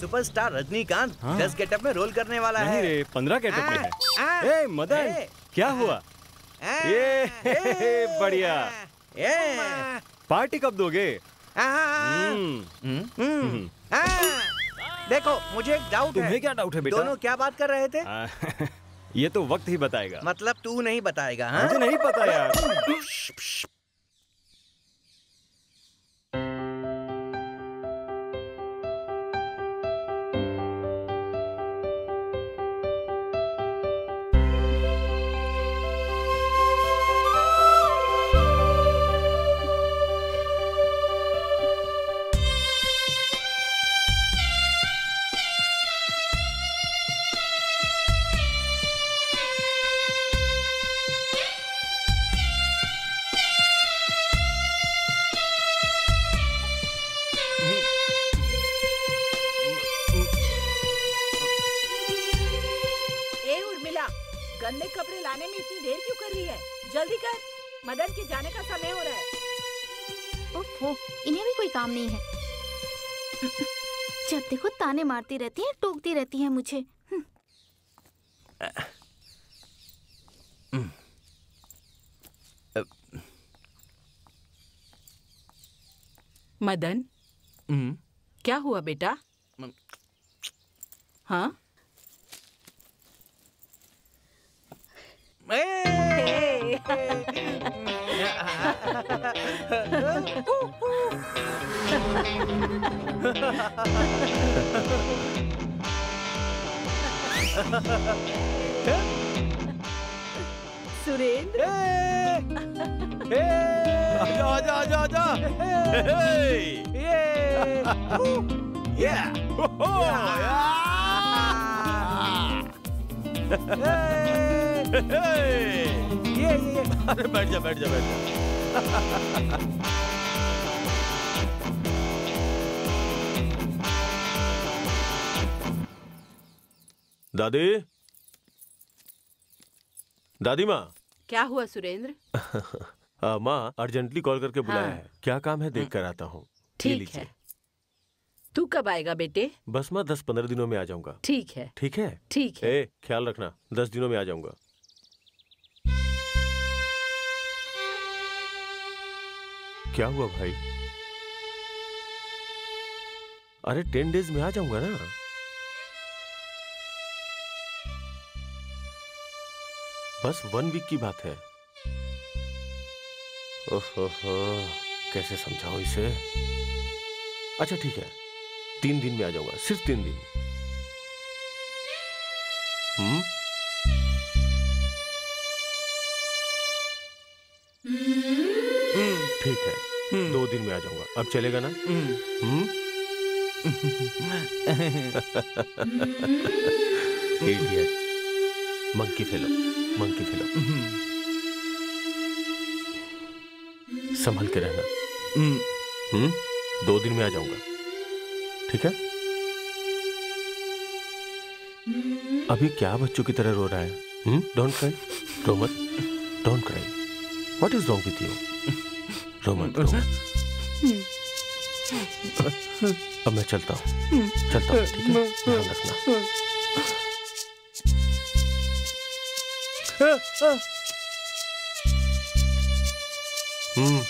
Superstar Rajinikanth हाँ? दस getup में रोल करने वाला नहीं है। रे पंद्रह के में है। ए मदन ए, क्या हुआ? ये ए, बढ़िया। ए, पार्टी कब दोगे? हम्म, हम्म, हम्म, देखो मुझे एक डाउट है। तुम्हें क्या डाउट है बेटा? दोनों क्या बात कर रहे थे? ये तो वक्त ही बताएगा। मतलब तू नहीं बताएगा हाँ? मुझे नहीं पता यार। मारती रहती है टोकती रहती हैं मुझे। हम्म, मदन? हम्म, क्या हुआ बेटा? हाँ? सुरेंद्र आजा आजा आजा आजा ये, ये, ये, ये, अरे बैठ जा बैठ जा बैठ जा। दादी? दादी माँ? क्या हुआ सुरेंद्र? माँ अर्जेंटली कॉल करके बुलाया हाँ। है। क्या काम है? देख कर आता हूँ। ठीक है। तू कब आएगा बेटे? बस मैं दस पंद्रह दिनों में आ जाऊँगा। ठीक है। ठीक है? ठीक है। ए ख्याल रखना। दस दिनों में आ जाऊँगा। क्या हुआ भाई? अरे टेन डेज़ में आ जाऊँगा ना। बस वन वीक की बात है। ओहो हो कैसे समझाओ इसे? अच्छा ठीक है। तीन दिन में आ जाऊँगा, सिर्फ़ तीन दिन। दिन में आ जाऊँगा। अब चलेगा ना? हम्म। Idiot monkey fellow monkey fellow संभल के रहना। हम्म। दो दिन में आ जाऊँगा। ठीक है? अभी क्या बच्चों की तरह रो रहा है? हम्म? Don't cry Roman don't cry what is wrong with you Roman मत रो मत अब मैं चलता हूँ। चलता हूँ ठीक है? ध्यान रखना। हम्म।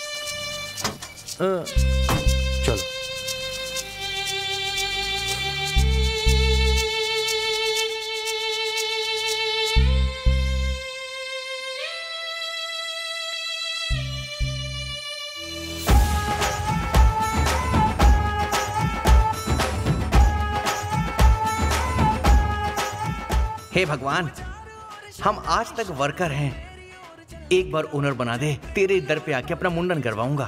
हे भगवान हम आज तक वर्कर हैं। एक बार ओनर बना दे तेरे दर पे आके अपना मुंडन करवाऊँगा।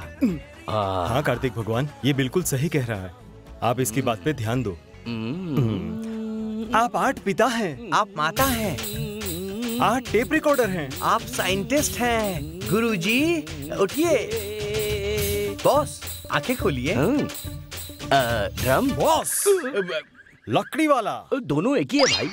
हाँ कार्तिक भगवान ये बिल्कुल सही कह रहा है। आप इसकी बात पे ध्यान दो। आप आठ पिता हैं आप माता हैं आठ टेप रिकॉर्डर हैं आप साइंटिस्ट हैं। गुरुजी उठिए। बॉस आँखें खोलिए। ड्रम। बॉस लकड़ी वाला। दोनों एक ही है भाई।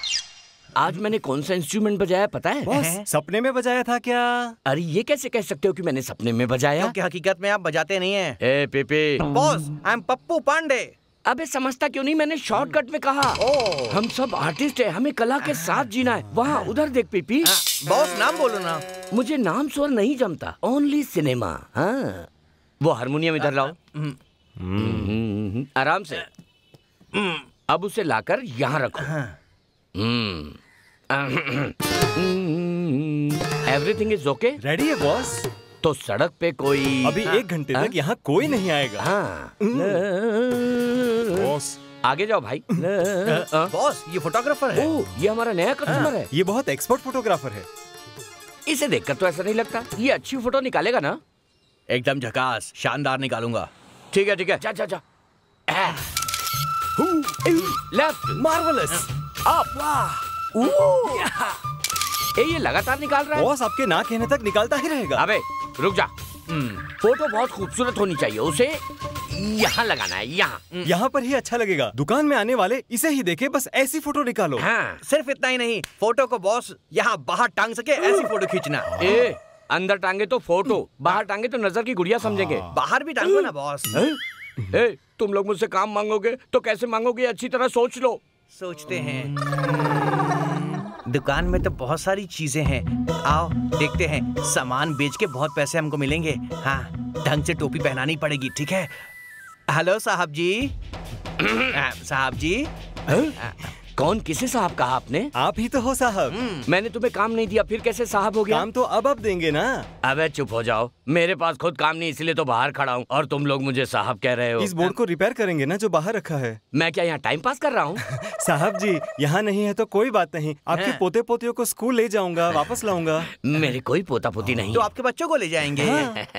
आज मैंने कौन सा इंस्ट्रूमेंट बजाया पता है? बॉस सपने में बजाया था क्या? अरे ये कैसे कह सकते हो कि मैंने सपने में बजाया? क्योंकि हकीकत में आप बजाते नहीं हैं। ए पेपे। Boss I am Pappu Pandey. अबे समझता क्यों नहीं? मैंने शॉर्टकट में कहा। ओ। हम सब आर्टिस्ट है हमें कला के साथ जीना है। वहाँ उधर देख पीपी। हाँ, बॉस नाम बोलो ना। मुझे नाम स्वर नहीं जमता। ओनली सिनेमा हाँ। वो हारमोनियम इधर लाओ। हम्म, आराम से। अब उसे लाकर यहाँ रखो। एवरीथिंग इज़ ओके रेडी है बॉस तो सड़क पे कोई अभी हाँ? एक घंटे तक यहाँ कोई नहीं आएगा। हाँ। बॉस आगे जाओ भाई। हाँ? बॉस ये फोटोग्राफर है। ओ, ये हमारा नया कस्टमर है। ये बहुत एक्सपर्ट फोटोग्राफर है। इसे देखकर तो ऐसा नहीं लगता। ये अच्छी फ़ोटो निकालेगा ना? एकदम झकास शानदार निकालूँगा। ठीक है ठीक है। जा जा जा। लेफ़्ट मार्वलस अप ए ये लगातार निकाल रहा है। बॉस आपके ना कहने तक निकालता ही रहेगा। अबे रुक जा। फ़ोटो बहुत खूबसूरत होनी चाहिए उसे यहाँ लगाना है यहाँ। यहाँ पर ही अच्छा लगेगा। दुकान में आने वाले इसे ही देखे बस ऐसी फ़ोटो निकालो। हाँ सिर्फ़ इतना ही नहीं फ़ोटो को बॉस यहाँ बाहर टांग सके ऐसी फ़ोटो खींचना। ए अंदर टांगे तो फ़ोटो बाहर टांगे तो नज़र की गुड़िया समझेंगे। बाहर भी टांगो ना बॉस ए तुम लोग मुझसे काम मांगोगे तो कैसे मांगोगे अच्छी तरह सोच लो। सोचते हैं। दुकान में तो बहुत सारी चीज़ें हैं। आओ देखते हैं। सामान बेच के बहुत पैसे हमको मिलेंगे। हाँ ढंग से टोपी पहनानी पड़ेगी ठीक है? हेलो साहब जी। साहब जी। कौन किसे साहब कहा आपने? आप ही तो हो साहब। मैंने तुम्हें काम नहीं दिया फिर कैसे साहब हो गया? काम तो अब अब देंगे ना। अबे चुप हो जाओ। मेरे पास खुद काम नहीं इसलिए तो बाहर खड़ा हूँ। और तुम लोग मुझे साहब कह रहे हो। इस बोर्ड को रिपेयर करेंगे ना जो बाहर रखा है। मैं क्या यहाँ टाइम पास कर रहा हूँ? साहब जी यहाँ नहीं है तो कोई बात नहीं। आपके पोते पोतियों को स्कूल ले जाऊँगा वापस लाऊँगा। मेरे कोई पोता पोती नहीं। तो आपके बच्चों को ले जाएँगे।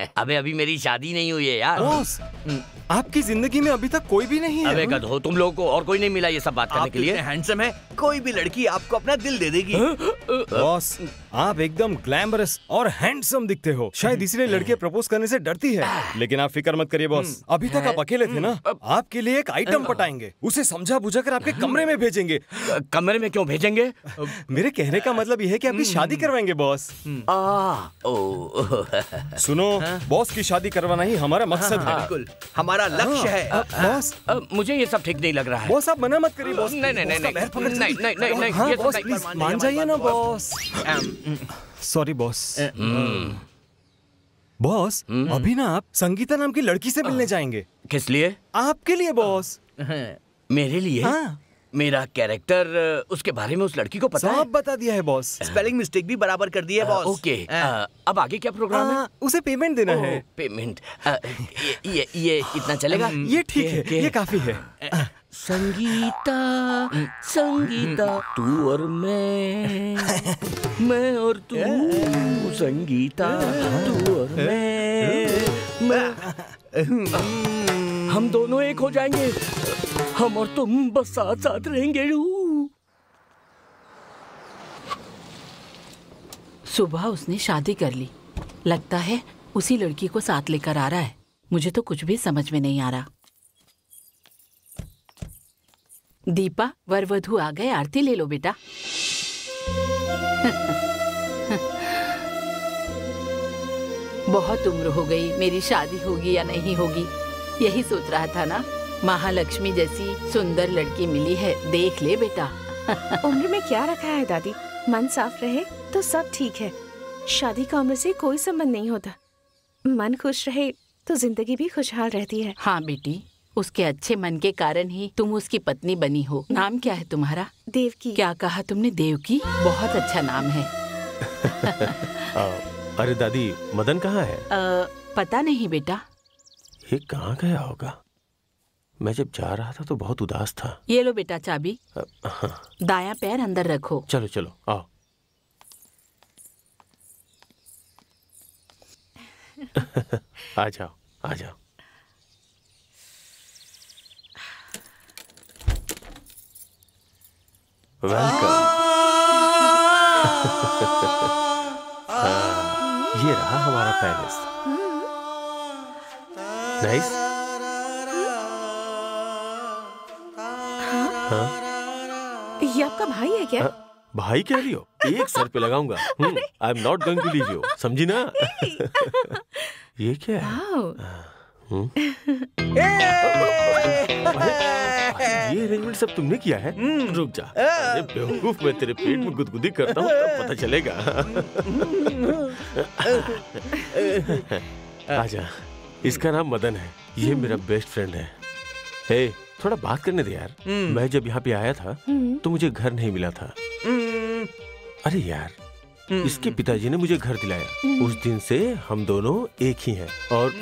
अबे अभी मेरी शादी नहीं हुई है यार। आपकी ज़िंदगी में अभी तक कोई भी नहीं अबे है गधो तुम लोगों को और कोई नहीं मिला ये सब बात करने के लिए। हैंडसम है कोई भी लड़की आपको अपना दिल दे देगी। बॉस आप एकदम ग्लैमरस और हैंडसम दिखते हो। शायद इसलिए लड़के प्रपोज करने से डरती है। लेकिन आप फ़िक्र मत करिए बॉस। अभी तक आप अकेले थे ना? आपके लिए एक आइटम पटाएँगे। उसे समझा बुझा कर आपके कमरे में भेजेंगे। कमरे में क्यों भेजेंगे? मेरे कहने का मतलब यह है कि आपकी शादी करवाएँगे बॉस। सुनो बॉस की शादी करवाना ही हमारा मकसद है बिल्कुल। हमारा लक्ष्य है। हाँ, बॉस मुझे ये सब ठीक नहीं लग रहा है। बॉस आप मना मत करिए बॉस। नहीं नहीं नहीं नहीं नहीं। नहीं नहीं हाँ मान जाइए जाइए ना बॉस। Sorry boss. बॉस अभी ना आप संगीता नाम की लड़की से मिलने जाएँगे। किस लिए? आपके लिए बॉस। मेरे लिए? हाँ। मेरा कैरेक्टर उसके बारे में उस लड़की को पता है? सब बता दिया है बॉस। स्पेलिंग मिस्टेक भी बराबर कर दिया है बॉस। ओके। अब आगे क्या प्रोग्राम है? हाँ, उसे पेमेंट देना है। पेमेंट ये ये ये कितना चलेगा? ये ठीक है ये काफ़ी है। संगीता संगीता। तू और मैं। मैं और तू संगीता तू और मैं। मैं हम दोनों एक हो जाएँगे। हम और तुम बस साथ साथ रहेंगे। सुबह उसने शादी कर ली। लगता है उसी लड़की को साथ लेकर आ रहा है। मुझे तो कुछ भी समझ में नहीं आ रहा। दीपा वर वधु आ गए आरती ले लो बेटा। बहुत उम्र हो गई मेरी शादी होगी या नहीं होगी? यही सोच रहा था ना? महालक्ष्मी जैसी सुंदर लड़की मिली है देख ले बेटा। उम्र में क्या रखा है दादी? मन साफ़ रहे तो सब ठीक है। शादी का उम्र से कोई संबंध नहीं होता। मन खुश रहे तो ज़िंदगी भी खुशहाल रहती है। हाँ बेटी उसके अच्छे मन के कारण ही तुम उसकी पत्नी बनी हो। नाम क्या है तुम्हारा? देव की क्या कहा तुमने? देव की बहुत अच्छा नाम है। आ, अरे दादी मदन कहाँ है? अ, पता नहीं बेटा। ये कहाँ गया होगा? मैं जब जा रहा था तो बहुत उदास था। ये लो बेटा चाबी। हाँ, दाया पैर अंदर रखो। चलो चलो आओ। आ जाओ आ जाओ। वेलकम हाँ, ये रहा हमारा पैलेस। नाइस। ये आपका भाई है क्या? भाई कह रही हो? एक सर पे लगाऊँगा। I am not going to leave you समझी ना? ये क्या है। ये अरेंजमेंट सब तुमने किया है? रुक जा। अरे बेवकूफ़ मैं तेरे पेट में गुदगुदी करता हूँ तब पता चलेगा। आजा इसका नाम मदन है। ये मेरा बेस्ट फ्रेंड है। हे थोड़ा बात करने दे यार। मैं जब यहाँ पे आया था तो मुझे घर नहीं मिला था। अरे यार इसके पिताजी ने मुझे घर दिलाया। उस दिन से हम दोनों एक ही हैं और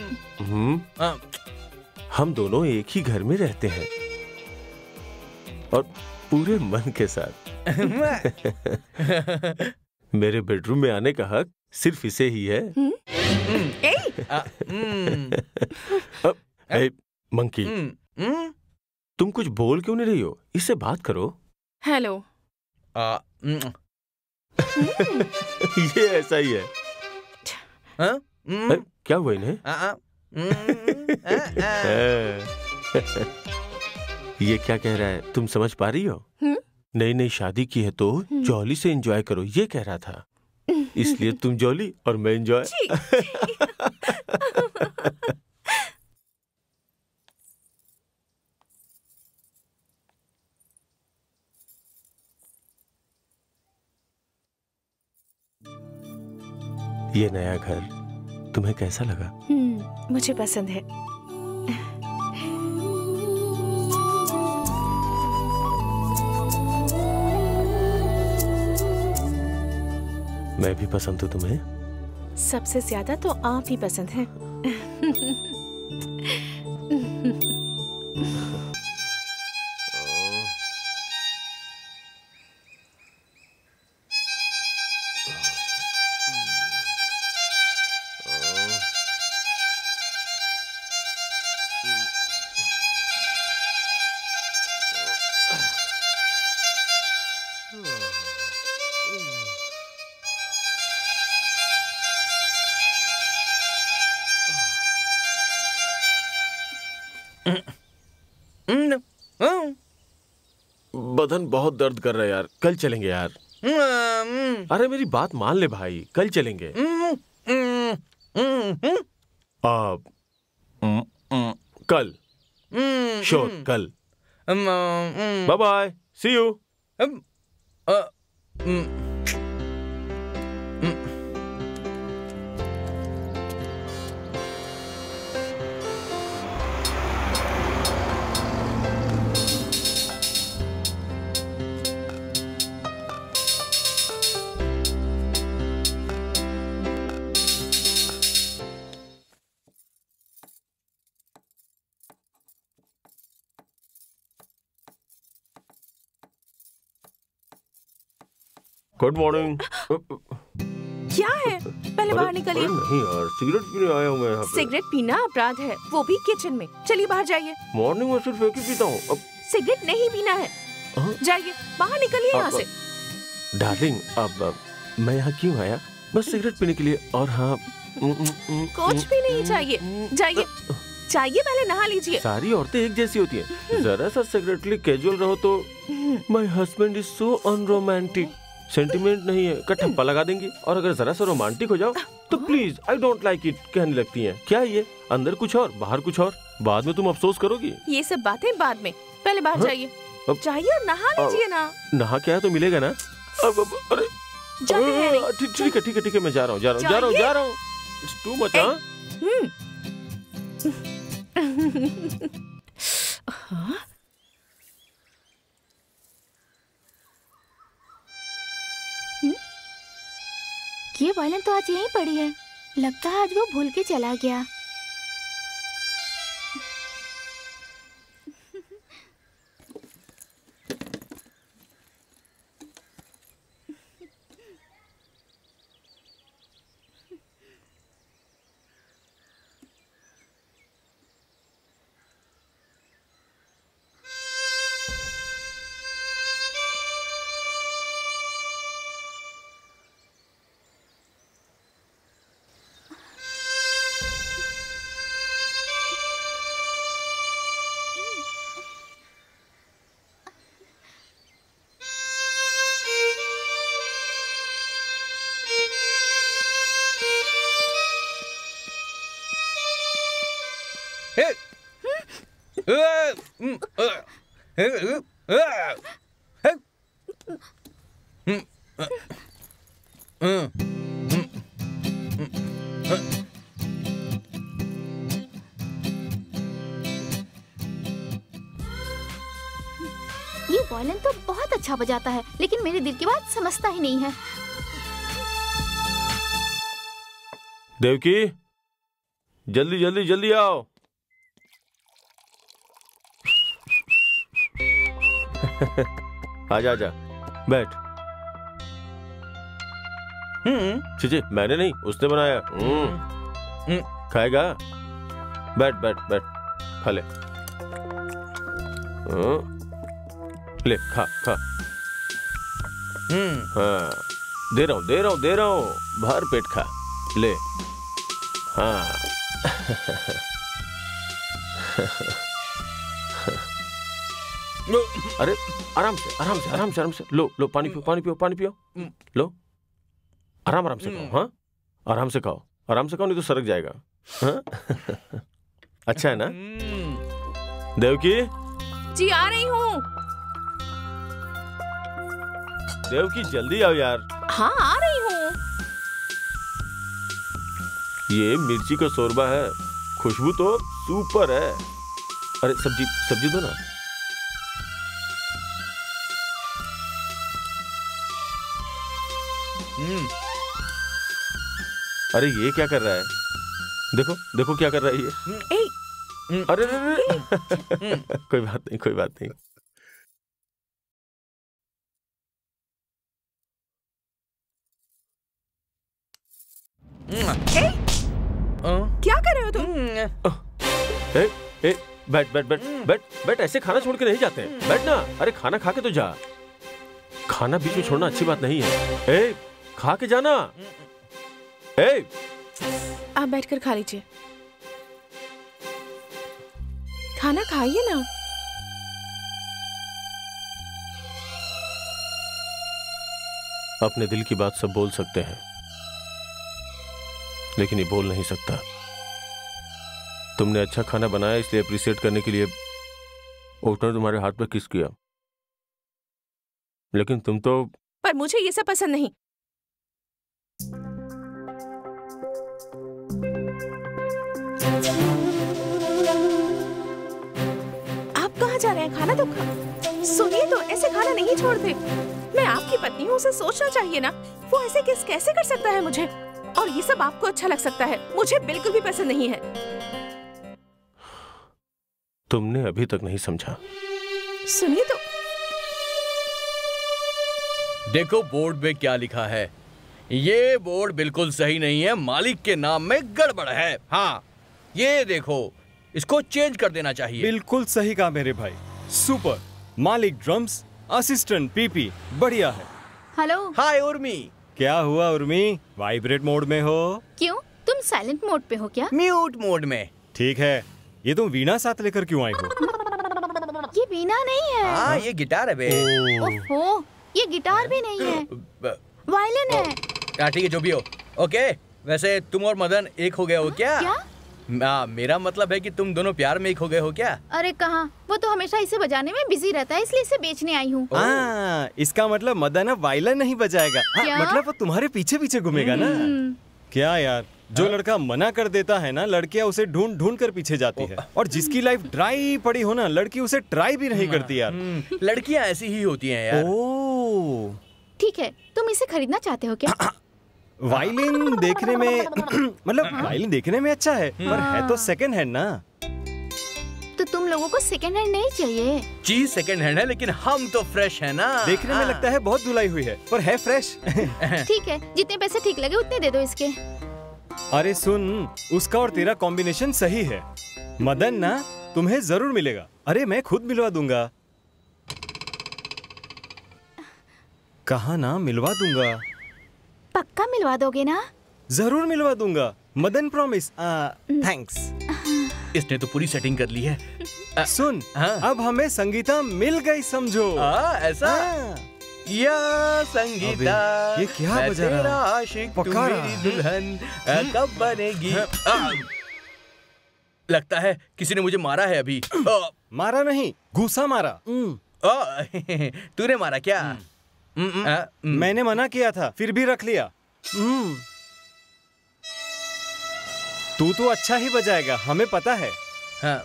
हम्म, हम दोनों एक ही घर में रहते हैं। और पूरे मन के साथ। मेरे बेडरूम में आने का हक सिर्फ़ इसे ही है। मंकी। तुम कुछ बोल क्यों नहीं रही हो? इससे बात करो। हेलो। ये ऐसा ही है। ए, क्या हुआ इन्हें? ये क्या कह रहा है? तुम समझ पा रही हो। नई नई शादी की है तो जॉली से एंजॉय करो ये कह रहा था। इसलिए तुम जॉली और मैं एंजॉय ये नया घर तुम्हें कैसा लगा? हम्म, मुझे पसंद है। मैं भी पसंद हूँ तुम्हें। सबसे ज़्यादा तो आप ही पसंद हैं। बहुत दर्द कर रहा है यार। कल चलेंगे यार। अरे मेरी बात मान ले भाई कल चलेंगे। हम्म, हम्म, कल। श्योर कल। Bye bye see you good morning क्या है? पहले बाहर निकलिए। नहीं यार सिगरेट पीने आया हूँ मैं यहाँ सिगरेट पीना अपराध है वो भी किचन में। चलिए बाहर जाइए। मॉर्निंग में सिर्फ़ एक ही पीता हूँ। अब सिगरेट नहीं पीना है। हाँ? जाइए बाहर निकलिए यहाँ से। डार्लिंग अब मैं यहाँ क्यों आया? बस सिगरेट पीने के लिए और हाँ कुछ भी नहीं चाहिए। जाइए। चाहिए पहले नहा लीजिए। सारी औरतें एक जैसी होती हैं। जरा सा सेक्रेटली कैजुअल रहो तो my husband is so unromantic sentiment नहीं है का ठप्पा लगा देंगे। और अगर जरा सा रोमांटिक हो जाओ तो please I don't like it कहने लगती हैं। क्या ये? अंदर कुछ और बाहर कुछ और? बाद में तुम अफसोस करोगी? ये सब बातें बाद में। पहले बाहर हाँ? जाइए। अब- जाइए नहा लीजिए ना। नहा के आया तो मिलेगा ना? अब अब अरे। हैं। ठीक ठीक है ठीक है ठीक है मैं जा रहा हूँ जा रहा हूँ जा रहा हूँ जा रहा हूँ। इट्स टू मच हाँ? ये वायलन तो आज यहीं पड़ी है। लगता है आज वो भूल के चला गया। ये वायलिन तो बहुत अच्छा बजाता है, लेकिन मेरे दिल की बात समझता ही नहीं है। देवकी, जल्दी जल्दी जल्दी आओ। आजा आजा बैठ। हम्म। चीची मैंने नहीं उसने बनाया। हम्म। हम्म। खाएगा? बैठ बैठ बैठ। खा ले। हम्म। ले खा खा। हम्म। हाँ। दे रहा हूँ दे रहा हूँ दे रहा हूँ। भर पेट खा। ले। हाँ। अरे आराम से आराम से आराम से आराम से। लो लो पानी पियो पानी पियो पानी पियो। लो। आराम आराम से खाओ हाँ? आराम से खाओ। आराम से खाओ नहीं तो सरक जाएगा। हाँ? अच्छा है ना। देवकी? जी आ रही हूँ। देवकी जल्दी आओ यार। हाँ आ रही हूँ। ये मिर्ची का शोरबा है। खुशबू तो सुपर है। अरे सब्ज़ी सब्ज़ी दो ना। हम्म। अरे ये क्या कर रहा है? देखो देखो क्या कर रहा है ये। ए, अरे अरे, अरे। कोई बात नहीं कोई बात नहीं। हम्म। क्या कर रहे हो तुम? हम्म। ए, ए, बैठ बैठ बैठ बैठ बैठ ऐसे खाना छोड़ के नहीं जाते। बैठ ना। अरे खाना खा के तो जा। खाना बीच में छोड़ना अच्छी बात नहीं है। ए खा के जाना। ए आप बैठकर खा लीजिए। खाना खाइए ना। अपने दिल की बात सब बोल सकते हैं। लेकिन ये बोल नहीं सकता। तुमने अच्छा खाना बनाया इसलिए अप्रिशिएट करने के लिए उसने तुम्हारे हाथ पर किस किया। लेकिन तुम तो पर मुझे ये सब पसंद नहीं। आप कहाँ जा रहे हैं? खाना तो खा। सुनिए तो ऐसे खाना नहीं छोड़ते। मैं आपकी पत्नी हूँ उसे सोचना चाहिए ना। वो ऐसे किस कैसे कर सकता है मुझे? और ये सब आपको अच्छा लग सकता है। मुझे बिल्कुल भी पसंद नहीं है। तुमने अभी तक नहीं समझा। सुनिए तो। देखो बोर्ड में क्या लिखा है। ये बोर्ड बिल्कुल सही नहीं है। मालिक के नाम में गड़बड़ है। हाँ ये देखो इसको चेंज कर देना चाहिए। बिल्कुल सही कहा मेरे भाई। सुपर। मालिक ड्रम्स असिस्टेंट पीपी बढ़िया है। हेलो हाय उर्मी क्या हुआ उर्मी वाइब्रेट मोड में हो? क्यों? तुम साइलेंट मोड पे हो क्या? म्यूट मोड में। ठीक है। ये तुम वीणा साथ लेकर क्यों आई हो? ये वीणा नहीं है। हाँ ये गिटार है बे। ओहो। ये गिटार भी नहीं है। वायलिन है। हाँ ठीक है जो भी हो। ओके वैसे तुम और मदन एक हो गए हो? क्या? क्या? आ, मेरा मतलब है कि तुम दोनों प्यार में एक हो गए हो क्या? अरे कहा? वो तो हमेशा इसे बजाने में बिज़ी रहता है इसलिए इसे बेचने आई हूँ। हाँ इसका मतलब मदन अब वायलिन नहीं बजाएगा। हाँ, मतलब वो तुम्हारे पीछे पीछे घूमेगा ना। क्या यार जो आ? लड़का मना कर देता है ना लड़कियाँ उसे ढूंढ ढूंढ कर पीछे जाती है। और जिसकी लाइफ ड्राई पड़ी हो ना लड़की उसे ट्राई भी नहीं करती यार। हम्म, लड़कियाँ ऐसी ही होती हैं यार। ओ। ठीक है तुम इसे खरीदना चाहते हो क्या? वायलिन देखने में मतलब वायलिन देखने में अच्छा है पर है तो सेकंड हैंड ना। तो तुम लोगों को सेकेंड हैंड नहीं चाहिए। चीज़ सेकंड हैंड है लेकिन हम तो फ्रेश है ना। देखने में लगता है बहुत धुलाई हुई है पर है फ्रेश ठीक है जितने पैसे ठीक लगे उतने दे दो इसके। अरे सुन उसका और तेरा कॉम्बिनेशन सही है। मदन ना तुम्हें ज़रूर मिलेगा। अरे मैं खुद मिलवा दूँगा। कहा ना मिलवा दूँगा। पक्का मिलवा दोगे ना? ज़रूर मिलवा दूँगा। मदन प्रॉमिस थैंक्स इसने तो पूरी सेटिंग कर ली है। आ, सुन हाँ। अब हमें संगीता मिल गई समझो। आ, ऐसा? हाँ। या संगीता ये क्या बजा रहा है? तेरा आशिक तू मेरी दुल्हन कब बनेगी? लगता है किसी ने मुझे मारा है अभी। मारा नहीं घूसा मारा। तूने मारा क्या? हम्म, आ, हम्म, मैंने मना किया था फिर भी रख लिया। हम्म। तू तो अच्छा ही बजाएगा हमें पता है। हाँ।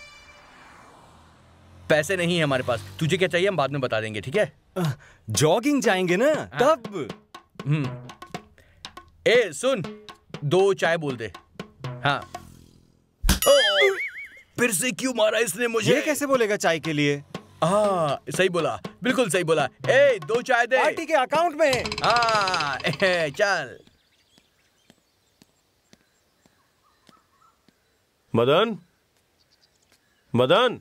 पैसे नहीं है हमारे पास तुझे क्या चाहिए हम बाद में बता देंगे ठीक है? जॉगिंग जाएँगे ना तब। हम्म। ए सुन दो चाय बोल दे। हाँ। ओ, फिर से क्यों मारा इसने मुझे? ये कैसे बोलेगा चाय के लिए? हाँ सही बोला बिल्कुल सही बोला। ए दो चाय दे। पार्टी के अकाउंट में। हाँ चल। मदन? मदन?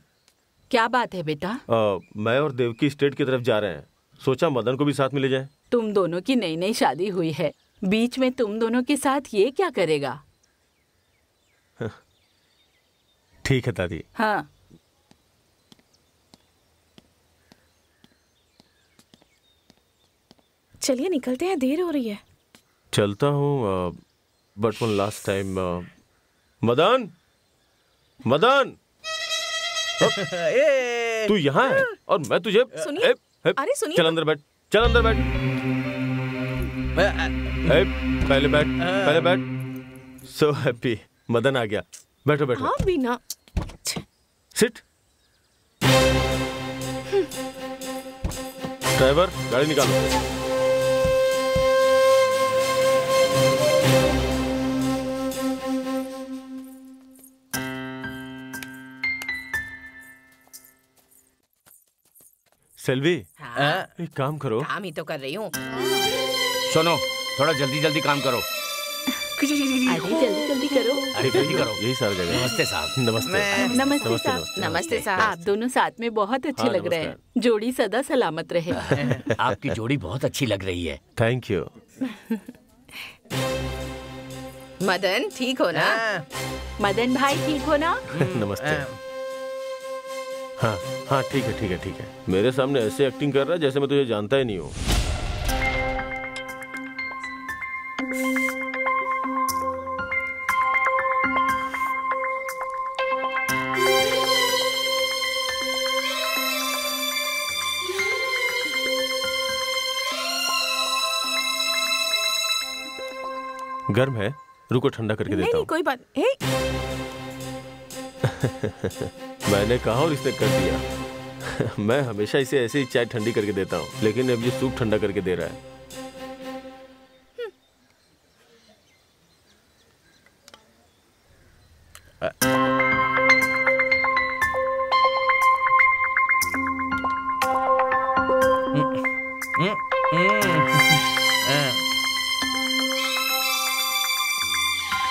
क्या बात है बेटा? आ, मैं और देवकी स्टेट की तरफ़ जा रहे हैं। सोचा मदन को भी साथ में ले जाए। तुम दोनों की नई नई शादी हुई है। बीच में तुम दोनों के साथ ये क्या करेगा? ठीक है दादी। हाँ। चलिए निकलते हैं देर हो रही है। चलता हूँ but one last time Madan Madan. तू यहाँ है और मैं तुझे सुनिए। अरे सुनिए। चल। अंदर बैठ चल अंदर बैठ। ए, पहले बैठ पहले बैठ। सो हैप्पी मदन आ गया। बैठो बैठो। हाँ बीना। सिट ड्राइवर गाड़ी निकालो। सेल्वी हाँ, एक काम करो। काम ही तो कर रही हूँ। सुनो थोड़ा जल्दी जल्दी काम करो। अरे जल्दी जल्दी करो। अरे जल्दी करो। यही सारा जगह नमस्ते साहब। नमस्ते। नमस्ते नमस्ते, साहब। नमस्ते। नमस्ते। आप दोनों साथ में बहुत अच्छे हाँ, लग रहे हैं। जोड़ी सदा सलामत रहे। आपकी जोड़ी बहुत अच्छी लग रही है। थैंक यू मदन ठीक हो ना? हाँ, मदन भाई ठीक हो ना? नमस्ते। हाँ। हाँ ठीक है ठीक है ठीक है। मेरे सामने ऐसे एक्टिंग कर रहा है जैसे मैं तुझे जानता ही नहीं हूँ। गर्म है रुको ठंडा करके नहीं देता नहीं हूँ। कोई बात हे? मैंने कहा और इसने कर दिया। मैं हमेशा इसे ऐसे ही चाय ठंडी करके देता हूँ, लेकिन अब ये सूप ठंडा करके दे रहा है।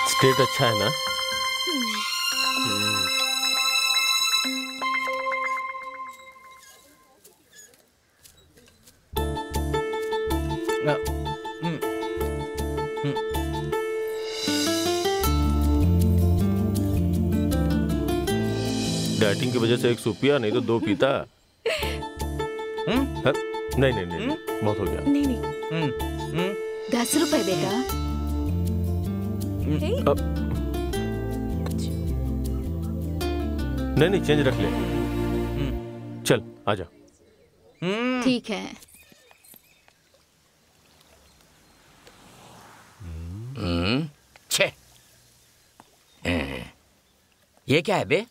स्टेट अच्छा है ना? वजह से एक सूप पिया नहीं तो दो पीता। हम्म? हाँ, नहीं नहीं नहीं बहुत हो गया। नहीं नहीं। हम्म, हम्म, दस रुपए बेटा। अब नहीं नहीं चेंज रख ले। चल आजा हम्म। ठीक है। हम्म, छे। हम्म, ये क्या है बे?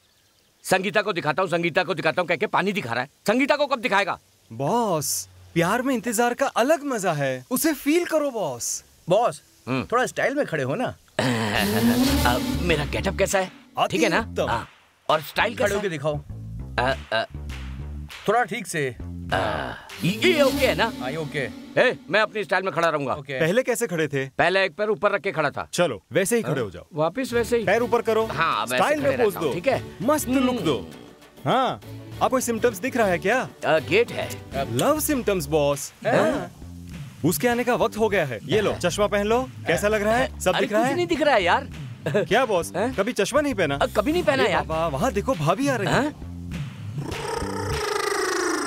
संगीता को दिखाता हूँ संगीता को दिखाता हूँ कह के पानी दिखा रहा है। संगीता को कब दिखाएगा? बॉस प्यार में इंतज़ार का अलग मज़ा है। उसे फील करो बॉस। बॉस हम्म। थोड़ा स्टाइल में खड़े हो ना। अब मेरा गेटअप कैसा है? ठीक है ना? उत्तम। हाँ, और स्टाइल खड़े होके दिखाओ। अ, अ, थोड़ा ठीक से। अ, ये ओके है ना? आई ओके ए, मैं अपनी स्टाइल में खड़ा रहूँगा। ओके पहले कैसे खड़े थे? पहले एक पैर ऊपर रख के खड़ा था। चलो वैसे ही खड़े हो जाओ। वापिस वैसे ही। पैर ऊपर करो। हाँ, वैसे स्टाइल में पोज दो। ठीक है? मस्त लुक दो। हाँ आप कोई सिम्टम्स दिख रहा है क्या? अ, गेट है। लव सिम्टम्स बॉस हाँ। उसके आने का वक्त हो गया है। ये लो चश्मा पहन लो। कैसा लग रहा है? सब दिख रहा है? नहीं दिख रहा है यार। क्या बॉस कभी चश्मा नहीं पहना? कभी नहीं पहना यार। वहाँ देखो भाभी आ रही है। हाँ?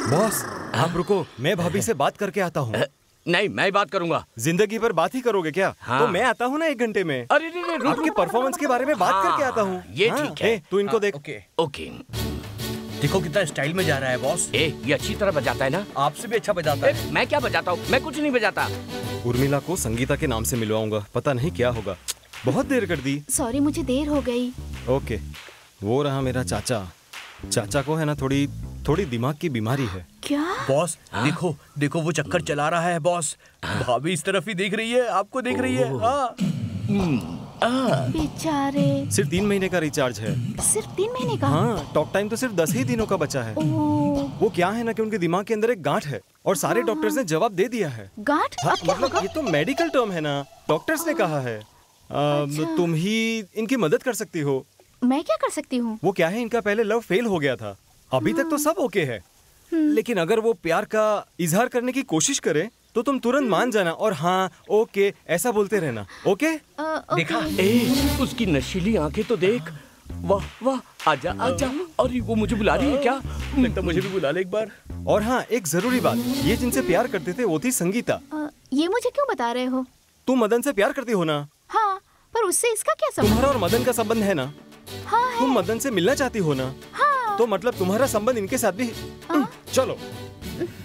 बॉस आप रुको मैं भाभी से बात करके आता हूँ। नहीं मैं बात करूँगा। ज़िंदगी भर बात ही करोगे क्या? हाँ। तो मैं आता हूँ ना एक घंटे में। अरे नहीं नहीं रुक आपके परफॉर्मेंस के बारे में बात हाँ, करके आता हूँ। ये ठीक हाँ, है। ए, तू इनको देख। ओके। ओके। देखो कितना स्टाइल में जा रहा है बॉस। ए ये अच्छी तरह बजाता है ना? आपसे भी अच्छा बजाता है। मैं क्या बजाता हूँ? मैं कुछ नहीं बजाता। उर्मिला को संगीता के नाम से मिलवाऊँगा। पता नहीं क्या होगा। बहुत देर कर दी। सॉरी मुझे देर हो गई। ओके। वो रहा मेरा चाचा। चाचा को है ना थोड़ी थोड़ी दिमाग की बीमारी है। क्या? बॉस देखो देखो वो चक्कर चला रहा है बॉस। भाभी इस तरफ़ ही देख रही है आपको देख रही है। हाँ। बेचारे। सिर्फ़ तीन महीने का रिचार्ज है। सिर्फ़ तीन महीने का? हाँ टॉक टाइम तो सिर्फ़ दस ही दिनों का बचा है। वो क्या है ना कि उनके दिमाग के अंदर एक गांठ है और सारे डॉक्टर्स ने जवाब दे दिया है। गांठ? हाँ, मतलब होगा? ये तो मेडिकल टर्म है ना डॉक्टर्स ने कहा है। आ, तुम ही इनकी मदद कर सकती हो। मैं क्या कर सकती हूँ? वो क्या है? इनका पहले लव फेल हो गया था। अभी तक तो सब ओके है। लेकिन अगर वो प्यार का इजहार करने की कोशिश करे तो तुम तुरंत मान जाना और हाँ ओके ऐसा बोलते रहना। Okay okay. देखा? ए उसकी नशीली आँखें तो देख। वाह वाह आजा आजा। और वो मुझे बुला रही है क्या? लगता मुझे भी बुला ले एक बार। और हाँ एक ज़रूरी बात। ये जिनसे प्यार करते थे वो थी संगीता। अ, ये मुझे क्यों बता रहे हो? तुम मदन से प्यार करती हो ना? हाँ पर उससे इसका क्या संबंध? तुम्हारा और मदन का संबंध है ना? हाँ है। तुम मदन से मिलना चाहती हो ना? हाँ। तो मतलब तुम्हारा संबंध इनके साथ भी चलो।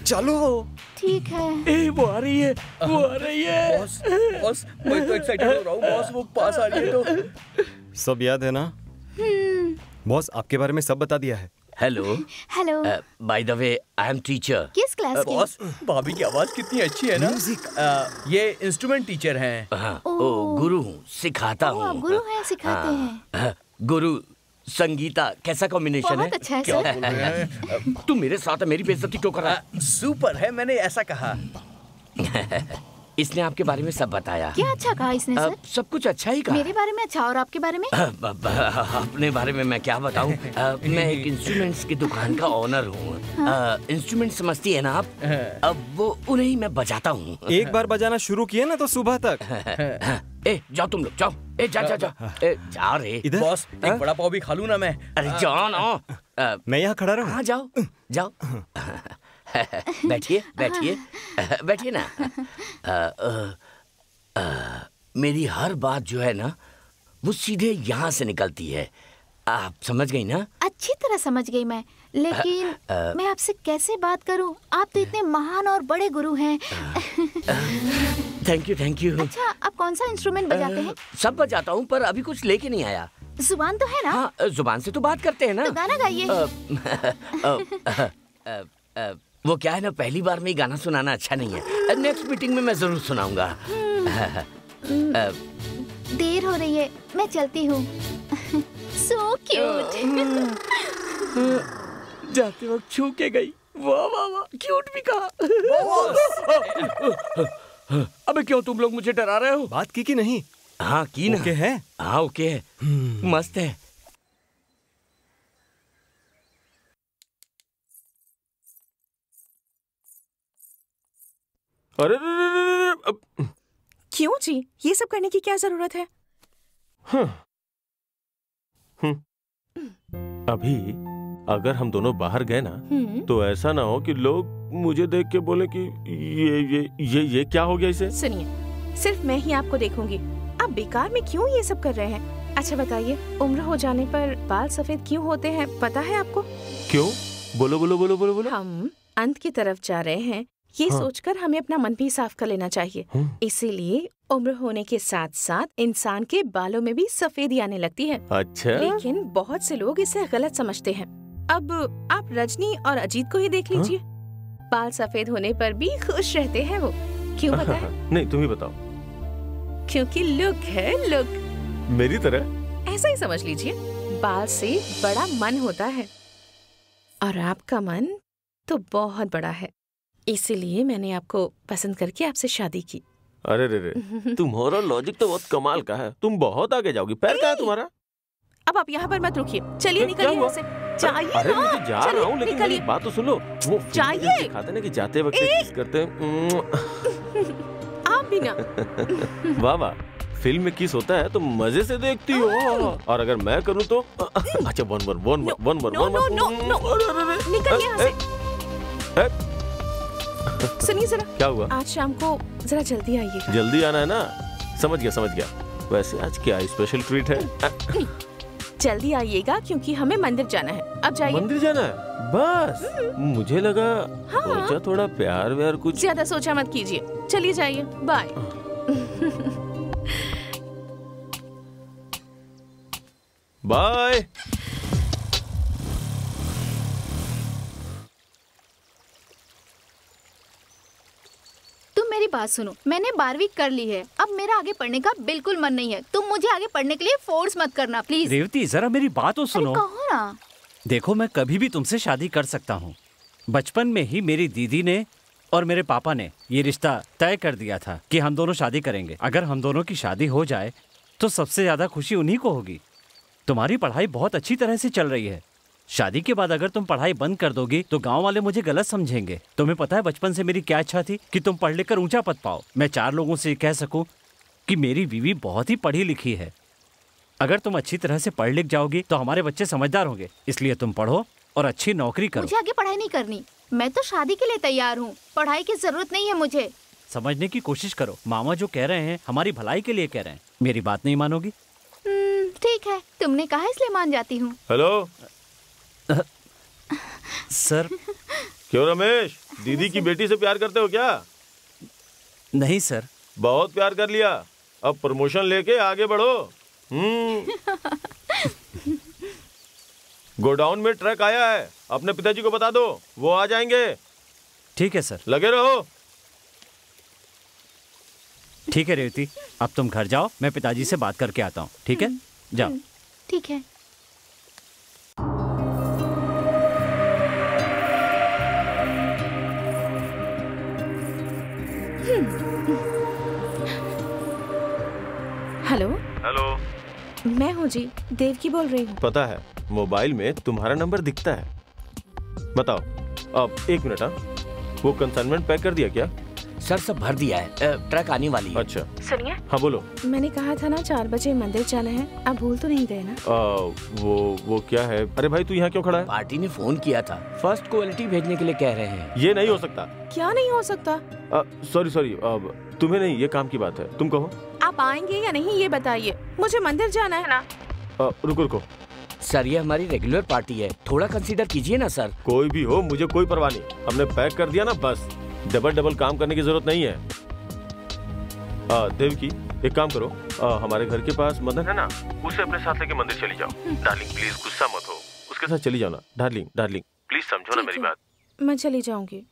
चलो। ठीक है। ए वो आ रही है वो आ रही है। बॉस बॉस मैं तो एक्साइटेड हो रहा हूँ बॉस वो पास आ रही है तो। सब याद है ना? बॉस आपके बारे में सब बता दिया है। Hello hello by the way I am teacher किस क्लास की? बॉस भाभी की आवाज़ कितनी अच्छी है ना? अ, ये इंस्ट्रूमेंट टीचर हैं। हाँ। ओ गुरु हूँ सिखाता ओ, हूँ। गुरु हैं सिखाते हैं। हाँ, गुरु संगीता कैसा कॉम्बिनेशन है? अच्छा है क्या बोल रहे हैं? तू मेरे साथ है मेरी बेइज्जती क्यों कर रहा है? सुपर है मैंने ऐसा कहा। इसने आपके बारे में सब बताया। क्या अच्छा कहा इसने सर? सब कुछ अच्छा ही कहा। मेरे बारे में अच्छा और आपके बारे में? अपने बारे में मैं क्या बताऊँ? मैं एक इंस्ट्रूमेंट्स की दुकान का ओनर हूँ। इंस्ट्रूमेंट समझती है ना आप? अब वो उन्हें ही मैं बजाता हूँ। एक बार बजाना शुरू किया ना तो सुबह तक। ए जाओ तुम लोग जाओ। ए जा जा जा। ए जा रे इधर। बॉस एक बड़ा पाव भी खा लूँ ना मैं। अरे जाओ ना। मैं यहाँ खड़ा रहूँ। हाँ जाओ। जाओ। बैठिए बैठिए बैठिए ना। अ, अ, अ, मेरी हर बात जो है ना वो सीधे यहाँ से निकलती है। आप समझ गई ना? अच्छी तरह समझ गई मैं। लेकिन आ, आ, मैं आपसे कैसे बात करूँ? आप तो इतने महान और बड़े गुरु हैं। थैंक यू थैंक यू अच्छा आप कौन सा इंस्ट्रूमेंट बजाते हैं? सब बजाता हूँ पर अभी कुछ लेके नहीं आया। ज़ुबान तो है ना? हाँ ज़ुबान से तो बात करते हैं ना। तो गाना गाइए। वो क्या है ना पहली बार में ही गाना सुनाना अच्छा नहीं है। नेक्स्ट मीटिंग में मैं ज़रूर सुनाऊँगा। देर हो रही है मैं चलती हूँ। सो क्यूट जाते वक्त छू के गई। वाह वाह वाह क्यूट भी कहा। अबे क्यों तुम लोग मुझे डरा रहे हो? बात की कि नहीं? हाँ की ना। ओके है? हाँ ओके है। मस्त है। अरे अब- क्यों जी? ये सब करने की क्या ज़रूरत है? अभी अगर हम दोनों बाहर गए ना हम्म, तो ऐसा ना हो कि लोग मुझे देख के बोले कि ये ये ये ये क्या हो गया इसे? सुनिए सिर्फ़ मैं ही आपको देखूँगी। आप बेकार में क्यों ये सब कर रहे हैं? अच्छा बताइए उम्र हो जाने पर बाल सफ़ेद क्यों होते हैं पता है आपको? क्यों? बोलो बोलो बोलो बोलो बोलो। हम अंत की तरफ़ जा रहे हैं। ये हाँ। सोचकर हमें अपना मन भी साफ़ कर लेना चाहिए। हाँ। इसीलिए उम्र होने के साथ साथ इंसान के बालों में भी सफेदी आने लगती है। अच्छा। लेकिन बहुत से लोग इसे गलत समझते हैं। अब आप रजनी और अजीत को ही देख लीजिए। हाँ? बाल सफ़ेद होने पर भी खुश रहते हैं वो। क्यों पता है। नहीं तुम ही बताओ। क्योंकि लुक है लुक। मेरी तरह? ऐसा ही समझ लीजिए। बाल से बड़ा मन होता है। और आपका मन तो बहुत बड़ा है। इसीलिए मैंने आपको पसंद करके आपसे शादी की। अरे रे रे। तुम्हारा लॉजिक तो बहुत कमाल का है। तुम बहुत आगे जाओगी। पैर कहाँ है तुम्हारा? अब आप यहाँ पर मत रुकिए। चलिए निकलिए यहाँ से। जाइए अरे ना। तो जा रहा हूँ लेकिन मेरी बात तो सुनो। वो फ़िल्म में दिखाते ना कि जाते वक्त किस करते हैं। आप भी ना। वाह वाह। फ़िल्म में किस होता है तो मज़े से देखती हो। और अगर मैं करूँ तो अच्छा one one one one one one अरे, निकल यहाँ से। सुनिए जरा। क्या हुआ? आज शाम को जरा जल्दी आइए। जल्दी आना है ना? समझ गया समझ गया। वैसे आज क्या स्पेशल ट्रीट है? जल्दी आइएगा क्योंकि हमें मंदिर जाना है। अब जाइए। मंदिर जाना है? बस मुझे लगा हाँ। सोचा थोड़ा प्यार व्यार कुछ ज़्यादा सोचा मत कीजिए। चलिए जाइए। बाय बाय तुम मेरी बात सुनो। मैंने बारहवीं कर ली है। अब मेरा आगे पढ़ने का बिल्कुल मन नहीं है। तुम मुझे आगे पढ़ने के लिए फोर्स मत करना प्लीज़। रेवती जरा मेरी बात तो सुनो। कहो ना। देखो मैं कभी भी तुमसे शादी कर सकता हूँ। बचपन में ही मेरी दीदी ने और मेरे पापा ने ये रिश्ता तय कर दिया था कि हम दोनों शादी करेंगे। अगर हम दोनों की शादी हो जाए तो सबसे ज़्यादा खुशी उन्हीं को होगी। तुम्हारी पढ़ाई बहुत अच्छी तरह से चल रही है। शादी के बाद अगर तुम पढ़ाई बंद कर दोगी तो गाँव वाले मुझे गलत समझेंगे। तुम्हें पता है बचपन से मेरी क्या इच्छा थी? कि तुम पढ़ लिख कर ऊँचा पद पाओ। मैं चार लोगों से कह सकूँ कि मेरी बीवी बहुत ही पढ़ी लिखी है। अगर तुम अच्छी तरह से पढ़ लिख जाओगी तो हमारे बच्चे समझदार होंगे। इसलिए तुम पढ़ो और अच्छी नौकरी करो। मुझे आगे पढ़ाई नहीं करनी। मैं तो शादी के लिए तैयार हूँ। पढ़ाई की ज़रूरत नहीं है मुझे। समझने की कोशिश करो। मामा जो कह रहे हैं हमारी भलाई के लिए कह रहे हैं। मेरी बात नहीं मानोगी? हम्म, ठीक है। तुमने कहा इसलिए मान जाती हूँ। हेलो? सर। क्यों रमेश? दीदी की बेटी से प्यार करते हो क्या? नहीं सर। बहुत प्यार कर लिया। अब प्रमोशन लेके आगे बढ़ो। हम्म। गोडाउन में ट्रक आया है। अपने पिताजी को बता दो। वो आ जाएँगे। ठीक है सर। लगे रहो। ठीक है रेवती। अब तुम घर जाओ। मैं पिताजी से बात करके आता हूँ। ठीक है? जाओ। ठीक है। हूँ जी। देव की बोल रही हूँ। पता है, मोबाइल में तुम्हारा नंबर दिखता है। बताओ, अब एक मिनट हाँ? वो कंसाइनमेंट पैक कर दिया क्या? सर सब भर दिया है। ट्रक आने वाली है। अच्छा। सुनिए। हाँ बोलो। मैंने कहा था ना चार बजे मंदिर जाना है। आप भूल तो नहीं गए ना? आ, वो वो क्या है? अरे भाई तू यहाँ क्यों खड़ा है? पार्टी ने फ़ोन किया था। फ़र्स्ट क्वालिटी भेजने के लिए कह रहे हैं। ये नहीं हो सकता। क्या नहीं हो सकता? सॉरी सॉरी तुम्हें नहीं ये काम की बात है। तुम कहो। आप आएँगे या नहीं ये बताइए। मुझे मंदिर जाना है। ना? रुको रुको। सर ये हमारी रेगुलर पार्टी है। थोड़ा कंसीडर कीजिए ना सर। कोई भी हो मुझे कोई परवाह नहीं। हमने पैक कर दिया ना बस। डबल डबल काम करने की ज़रूरत नहीं है। आ, देव की एक काम करो। आ, हमारे घर के पास मदन है ना? उसे अपने साथ लेके मंदिर चली जाओ। डार्लिंग प्लीज़ गुस्सा मत हो। उसके साथ चली जाओ ना। डार्लिंग डार्लिंग प्लीज़ समझो ना मेरी बात। मैं चली जाऊँगी।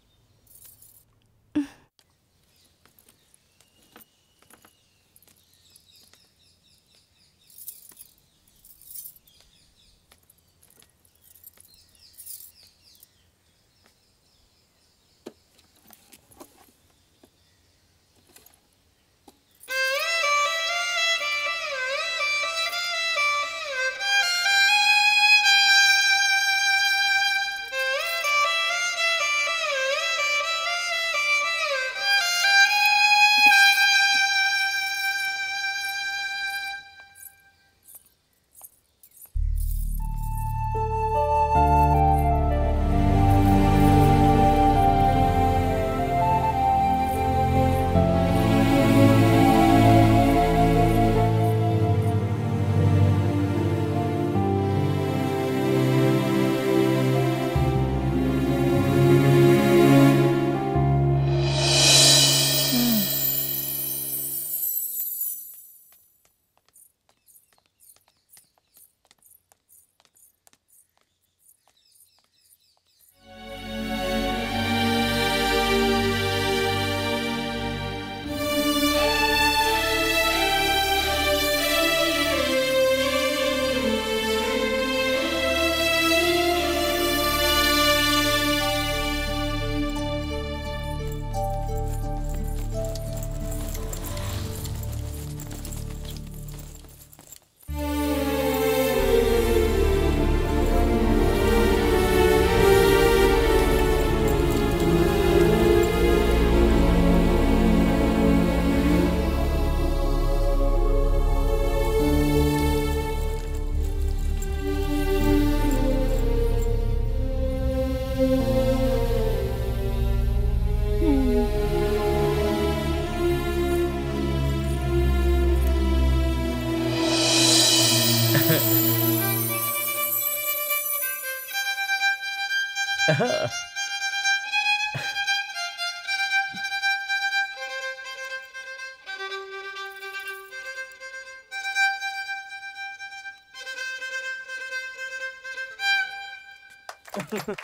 감사합니다.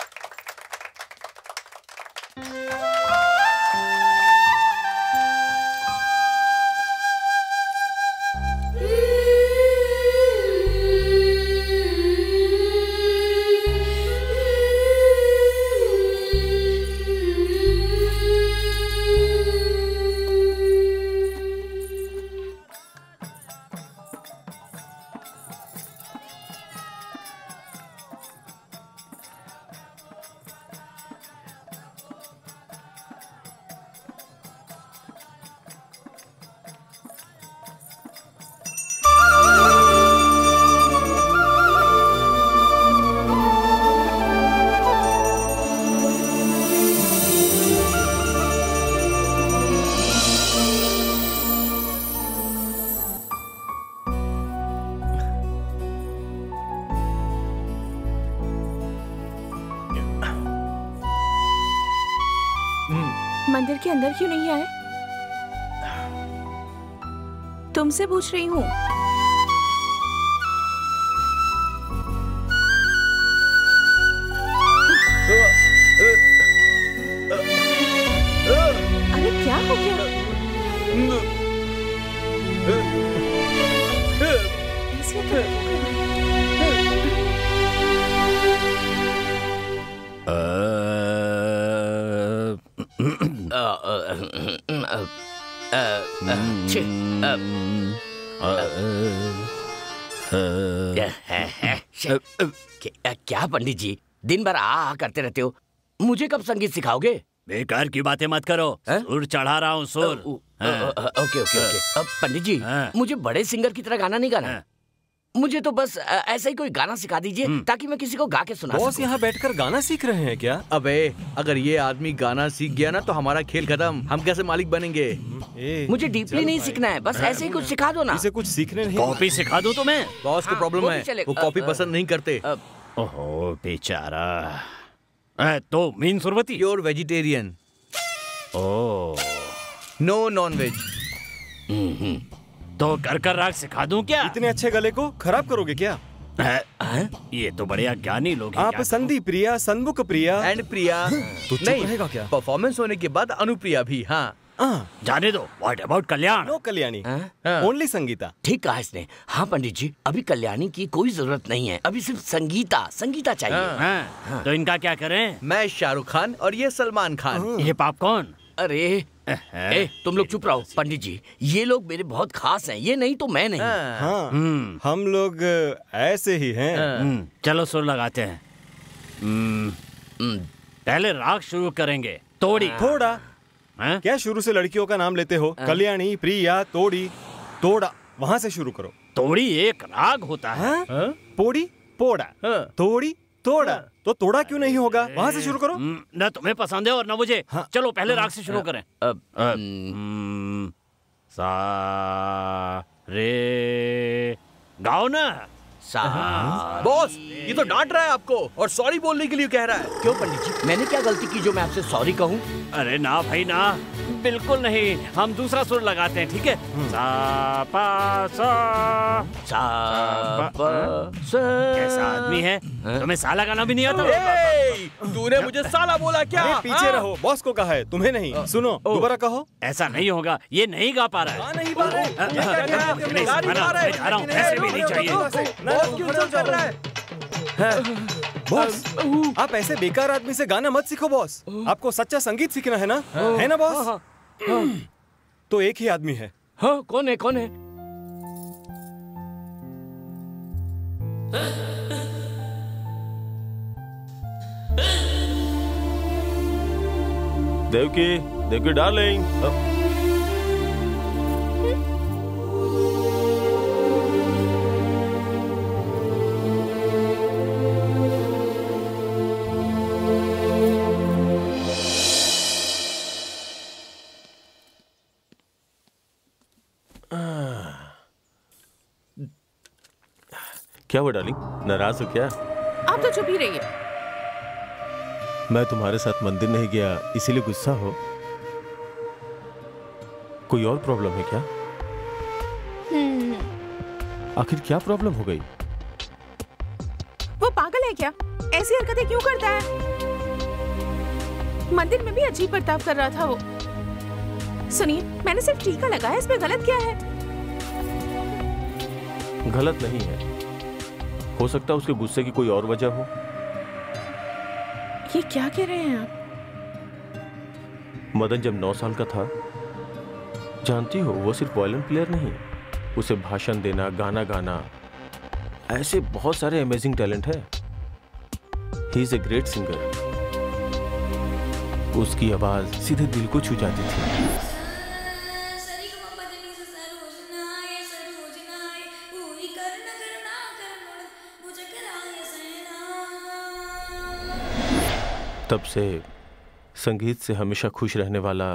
अंदर क्यों नहीं आए? तुमसे पूछ रही हूँ। क्या पंडित जी दिन भर आ आ करते रहते हो मुझे कब संगीत सिखाओगे बेकार की बातें मत करो हैं? सुर चढ़ा रहा हूँ सुर अ, अ, अ, ओके ओके ओके अब पंडित जी हाँ। मुझे बड़े सिंगर की तरह गाना नहीं गाना हाँ। मुझे तो बस अ, ऐसा ही कोई गाना सिखा दीजिए ताकि मैं किसी को गा के सुना बॉस यहाँ बैठकर गाना सीख रहे हैं क्या अबे अगर ये आदमी गाना सीख गया ना तो हमारा खेल खत्म हम कैसे मालिक बनेंगे ए, मुझे डीपली नहीं सीखना है बस ऐसे ही कुछ सिखा दो ना इसे कुछ सीखने नहीं कॉपी सिखा दूँ तुम्हें बॉस को हाँ, प्रॉब्लम है वो कॉपी अ, अ, पसंद नहीं करते अ, ओहो बेचारा। तो mean सुरवती pure vegetarian oh no non veg तो कर कर राग सिखा दूँ क्या? इतने अच्छे गले को खराब करोगे क्या? हैं? ये तो बड़े अज्ञानी लोग हैं आप संधि प्रिया सन्मुख प्रिया। एंड प्रिया। तो नहीं रहेगा क्या? परफॉर्मेंस होने के बाद अनुप्रिया भी हाँ? जाने दो। What about Kalyan? No Kalyani. हाँ? हाँ। ओनली संगीता। ठीक कहा इसने। हाँ पंडित जी अभी कल्याणी की कोई ज़रूरत नहीं है। अभी सिर्फ़ संगीता संगीता चाहिए। हाँ। हैं? तो इनका क्या करें? मैं शाहरुख खान और ये सलमान खान। ये पॉपकॉर्न अरे। ए, तुम लोग चुप रहो पंडित जी। ये लोग मेरे बहुत खास हैं। ये नहीं तो मैं नहीं। हाँ, हाँ। हम्म। हम लोग ऐसे ही हैं। हम्म, चलो सुर लगाते हैं। हम्म, पहले राग शुरू करेंगे। तोड़ी। थोड़ा। हैं? क्या शुरू से लड़कियों का नाम लेते हो? कल्याणी प्रिया तोड़ी तोड़ा वहाँ से शुरू करो। तोड़ी एक राग होता है। हाँ? हाँ? पोड़ी पोड़ा हाँ। तोड़ी तोड़ा। तो तोड़ा क्यों नहीं होगा? वहाँ से शुरू करो। हम्म, न तुम्हें पसंद है और न मुझे। हाँ। चलो पहले राग से शुरू करें। अब। हम्म, सा रे गाओ ना। बॉस ये तो डांट रहा है आपको और सॉरी बोलने के लिए कह रहा है। क्यों पंडित जी? मैंने क्या गलती की जो मैं आपसे सॉरी कहूँ? अरे ना भाई ना। बिल्कुल नहीं। हम दूसरा सुर लगाते हैं ठीक है? सा पा सा। सा प, स। कैसा आदमी है? तुम्हें सा लगाना भी नहीं आता? तूने मुझे साला बोला क्या? अरे पीछे हाँ? रहो। बॉस को कहा है तुम्हें नहीं। सुनो दोबारा कहो। ऐसा नहीं होगा। ये नहीं गा पा रहा है। हाँ नहीं रहे हाँ, हाँ, हो? हूँ। नहीं, बॉस क्यों चुप कर रहा है? बॉस आप ऐसे बेकार आदमी से गाना मत सीखो बॉस। आपको सच्चा संगीत सीखना है ना? है। ना बॉस? तो एक ही आदमी है। हाँ कौन है कौन है? देवकी देवकी डार्लिंग। क्या हुआ डार्लिंग नाराज़ हो क्या? आप तो चुप ही रहिए। मैं तुम्हारे साथ मंदिर नहीं गया इसीलिए गुस्सा हो। कोई और प्रॉब्लम है क्या? आखिर क्या प्रॉब्लम हो गई? वो पागल है क्या? ऐसी हरकतें क्यों करता है? मंदिर में भी अजीब बर्ताव कर रहा था वो। सुनिए मैंने सिर्फ़ टीका लगाया इसमें गलत क्या है? गलत नहीं है। हो सकता है उसके गुस्से की कोई और वजह हो। ये क्या कह रहे हैं आप? मदन जब नौ साल का था जानती हो वो सिर्फ़ वायलिन प्लेयर नहीं उसे भाषण देना गाना गाना ऐसे बहुत सारे अमेजिंग टैलेंट है। He is a great singer उसकी आवाज़ सीधे दिल को छू जाती थी। तब से संगीत से हमेशा खुश रहने वाला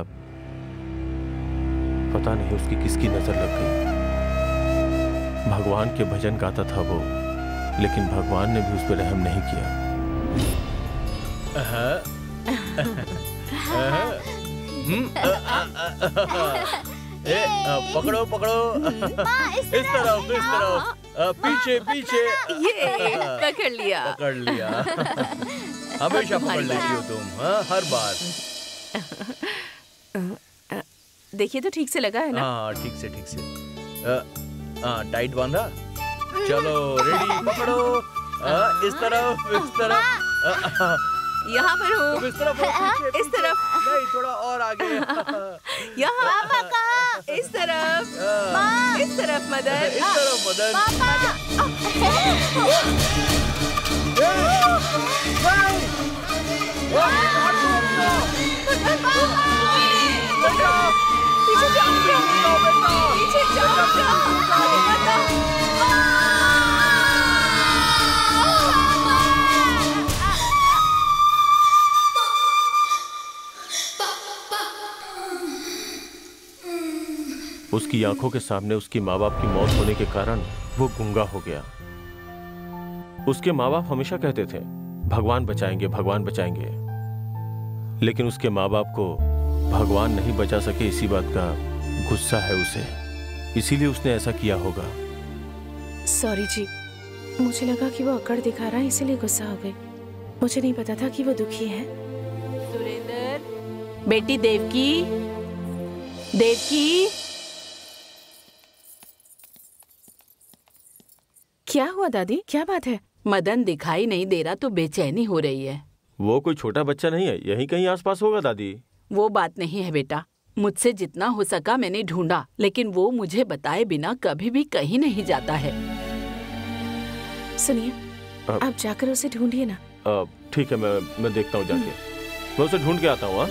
पता नहीं उसकी किसकी नज़र लग गई। भगवान के भजन गाता था वो लेकिन भगवान ने भी उस पर रहम नहीं किया। ए, पकड़ो पकड़ो। इस तरफ़ इस तरफ़। पीछे पीछे। ये पकड़ लिया। पकड़ लिया। हमेशा पकड़ लेती हो तुम हाँ, हर बार। देखिए तो ठीक से लगा है ना? हाँ ठीक से ठीक से। हाँ टाइट बांधा। चलो रेडी पकड़ो। अ, इस तरफ़ इस तरफ़। यहाँ पर हूँ। इस तरफ़ इस तरफ़। नहीं थोड़ा और आगे। यहाँ इस तरफ़। हाँ, इस तरफ़ मदर। इस तरफ़ पीछे जाओ उसकी आँखों के सामने उसकी माँ बाप की मौत होने के कारण वो गुंगा हो गया। उसके माँ बाप हमेशा कहते थे भगवान बचाएँगे भगवान बचाएँगे। लेकिन उसके माँ बाप को भगवान नहीं बचा सके इसी बात का गुस्सा है उसे। इसीलिए उसने ऐसा किया होगा। सॉरी जी। मुझे लगा कि वो अकड़ दिखा रहा है इसीलिए गुस्सा हो गई। मुझे नहीं पता था कि वो दुखी है। सुरेंद्र बेटी देवकी देवकी। क्या हुआ दादी? क्या बात है? मदन दिखाई नहीं दे रहा तो बेचैनी हो रही है। वो कोई छोटा बच्चा नहीं है यही कहीं आसपास होगा दादी। वो बात नहीं है बेटा। मुझसे जितना हो सका मैंने ढूंढा लेकिन वो मुझे बताए बिना कभी भी कहीं नहीं जाता है। सुनिए आप जाकर उसे ढूंढिए ना। ठीक है मैं मैं देखता हूँ जाके। मैं उसे ढूंढ के आता हूँ हाँ?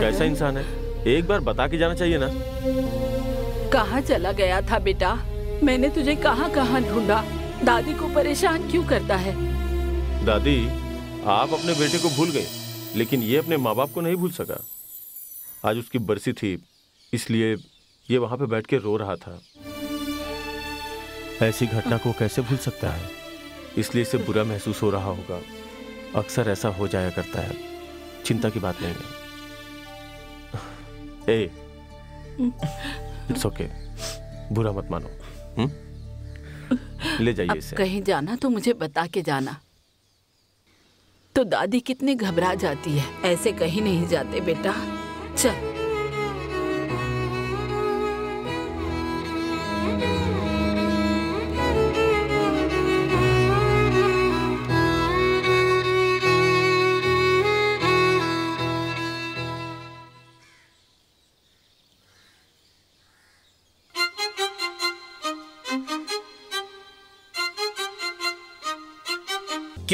कैसा इंसान है? एक बार बता के जाना चाहिए ना। कहाँ चला गया था बेटा? मैंने तुझे कहाँ कहाँ ढूंढा? दादी को परेशान क्यों करता है? दादी आप अपने बेटे को भूल गए लेकिन ये अपने माँ बाप को नहीं भूल सका। आज उसकी बरसी थी इसलिए ये वहाँ पे बैठ के रो रहा था। ऐसी घटना को कैसे भूल सकता है? इसलिए इसे बुरा महसूस हो रहा होगा। अक्सर ऐसा हो जाया करता है। चिंता की बात नहीं है। ए इट्स ओके बुरा मत मानो हुँ? ले जाइए इसे। कहीं जाना तो मुझे बता के जाना। तो दादी कितनी घबरा जाती है। ऐसे कहीं नहीं जाते बेटा। चल।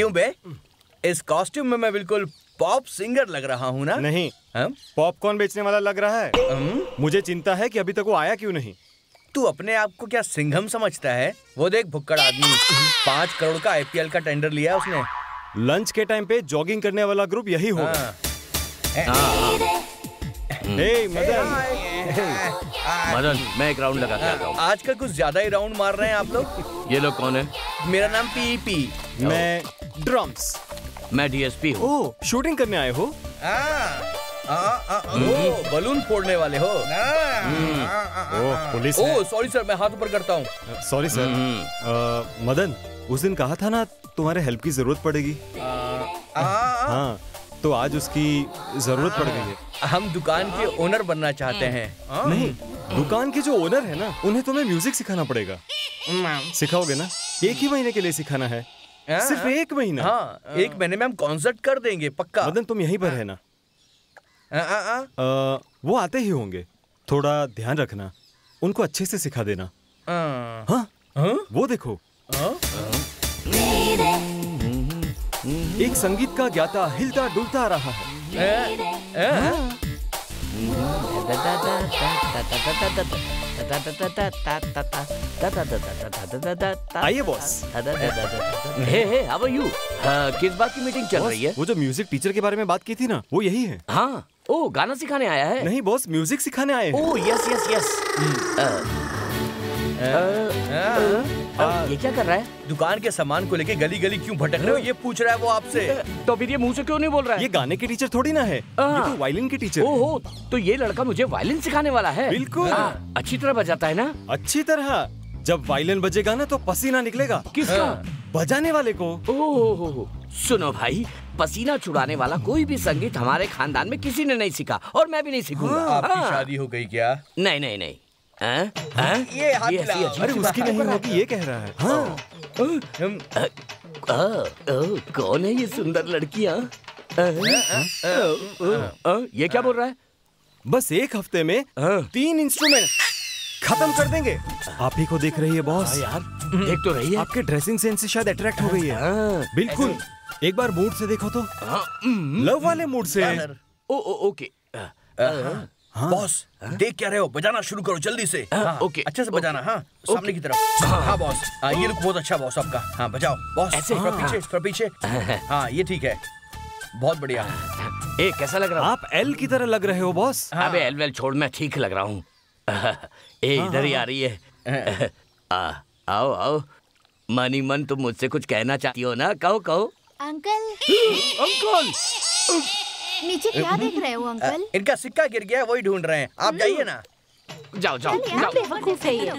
क्यों बे? इस कॉस्ट्यूम में मैं बिल्कुल पॉप सिंगर लग रहा हूँ ना। नहीं पॉपकॉर्न बेचने वाला लग रहा है। हम? मुझे चिंता है कि अभी तक वो आया क्यों नहीं। तू अपने आप को क्या सिंघम समझता है? वो देख भुक्कड़ आदमी। पाँच करोड़ का आईपीएल का टेंडर लिया उसने। लंच के टाइम पे जॉगिंग करने वाला ग्रुप यही होगा। हाँ। हे। मदन। मदन मैं एक राउंड लगा के आता हूँ। आजकल कुछ ज़्यादा ही राउंड मार रहे हैं आप लोग। ये लोग कौन है? मेरा नाम पीपी मैं ड्रम्स मैं डीएसपी हूँ। शूटिंग करने आए हो? ओ बलून फोड़ने वाले हो। Oh police oh sorry sir मैं हाथ ऊपर करता हूँ। सॉरी सर मदन उस दिन कहा था ना तुम्हारे हेल्प की ज़रूरत पड़ेगी? हाँ तो आज उसकी ज़रूरत पड़ गई है। हम दुकान के ओनर बनना चाहते हैं। नहीं दुकान के जो ओनर है ना उन्हें तुम्हें म्यूज़िक सिखाना पड़ेगा। सिखाओगे ना? एक ही महीने के लिए सिखाना है। सिर्फ़ एक महीना? हाँ एक महीने में हम कॉन्सर्ट कर देंगे पक्का। मदन तुम यहीं पर आ, आ, आ, वो आते ही होंगे। थोड़ा ध्यान रखना। उनको अच्छे से सिखा देना। हाँ। हाँ? वो देखो। हाँ? एक संगीत का ज्ञाता हिलता डुलता आ रहा है। आइए boss hey hey how are you किस बात की मीटिंग चल रही है? वो जो म्यूज़िक टीचर के बारे में बात की थी ना वो यही है। हाँ ओ गाना सिखाने आया है? नहीं बॉस म्यूज़िक सिखाने आए हैं। ओ यस यस यस ये क्या कर रहा है? दुकान के सामान को लेके गली गली क्यों भटक रहे हो? ये पूछ रहा है वो आपसे। तो फिर ये मुँह से क्यों नहीं बोल रहा है? ये गाने के टीचर थोड़ी ना है। ये तो वायलिन के टीचर है। ओहो तो ये लड़का मुझे वायलिन सिखाने वाला है? बिल्कुल। हाँ, अच्छी तरह बजाता है ना? अच्छी तरह। जब वायलिन बजेगा ना तो पसीना निकलेगा। किसका? बजाने वाले को। ओहो सुनो भाई पसीना छुड़ाने वाला कोई भी संगीत हमारे खानदान में किसी ने नहीं सीखा और मैं भी नहीं सीखूँगा। आपकी हाँ। शादी हो गई क्या? नहीं नहीं नहीं। हैं? हैं? ये हाथ ऐसी अरे उसकी नहीं होगी ये कह रहा है। हाँ। हम अ, अ, अ, कौन है ये सुंदर लड़कियाँ? अ, अ, ये क्या बोल रहा है? बस एक हफ़्ते में हाँ। तीन इंस्ट्रूमेंट खत्म कर देंगे। आप ही को देख रही है बॉस। यार देख तो रही है। आपके ड्रेसिंग सेंस से शायद अट्रैक्ट हो गई है। हाँ, बिल्कुल। एक बार मूड से देखो तो। हाँ, हम्म, लव वाले मूड से। ओ ओ ओके। अ, बॉस देख क्या रहे हो? बजाना शुरू करो जल्दी से। हाँ, ओके, अच्छे से बजाना हाँ सामने की तरफ़। हाँ। बॉस। हाँ ये लुक बहुत अच्छा बॉस आपका। हाँ बजाओ। बॉस ऐसे? थोड़ा पीछे थोड़ा पीछे। हाँ ये ठीक है। बहुत बढ़िया। ए कैसा लग रहा आप एल की तरह लग रहे हो बॉस। अबे एल वेल छोड़ मैं ठीक लग रहा हूँ। ए इधर ही आ रही है। आ, आओ आओ। मनी मन तुम मुझसे कुछ कहना चाहती हो ना? कहो कहो। अंकल। अंकल! नीचे क्या देख रहे हो अंकल? इनका सिक्का गिर गया वही ढूंढ रहे हैं। आप जाइए ना। जाओ जाओ जाओ। बेवकूफ़ है। ये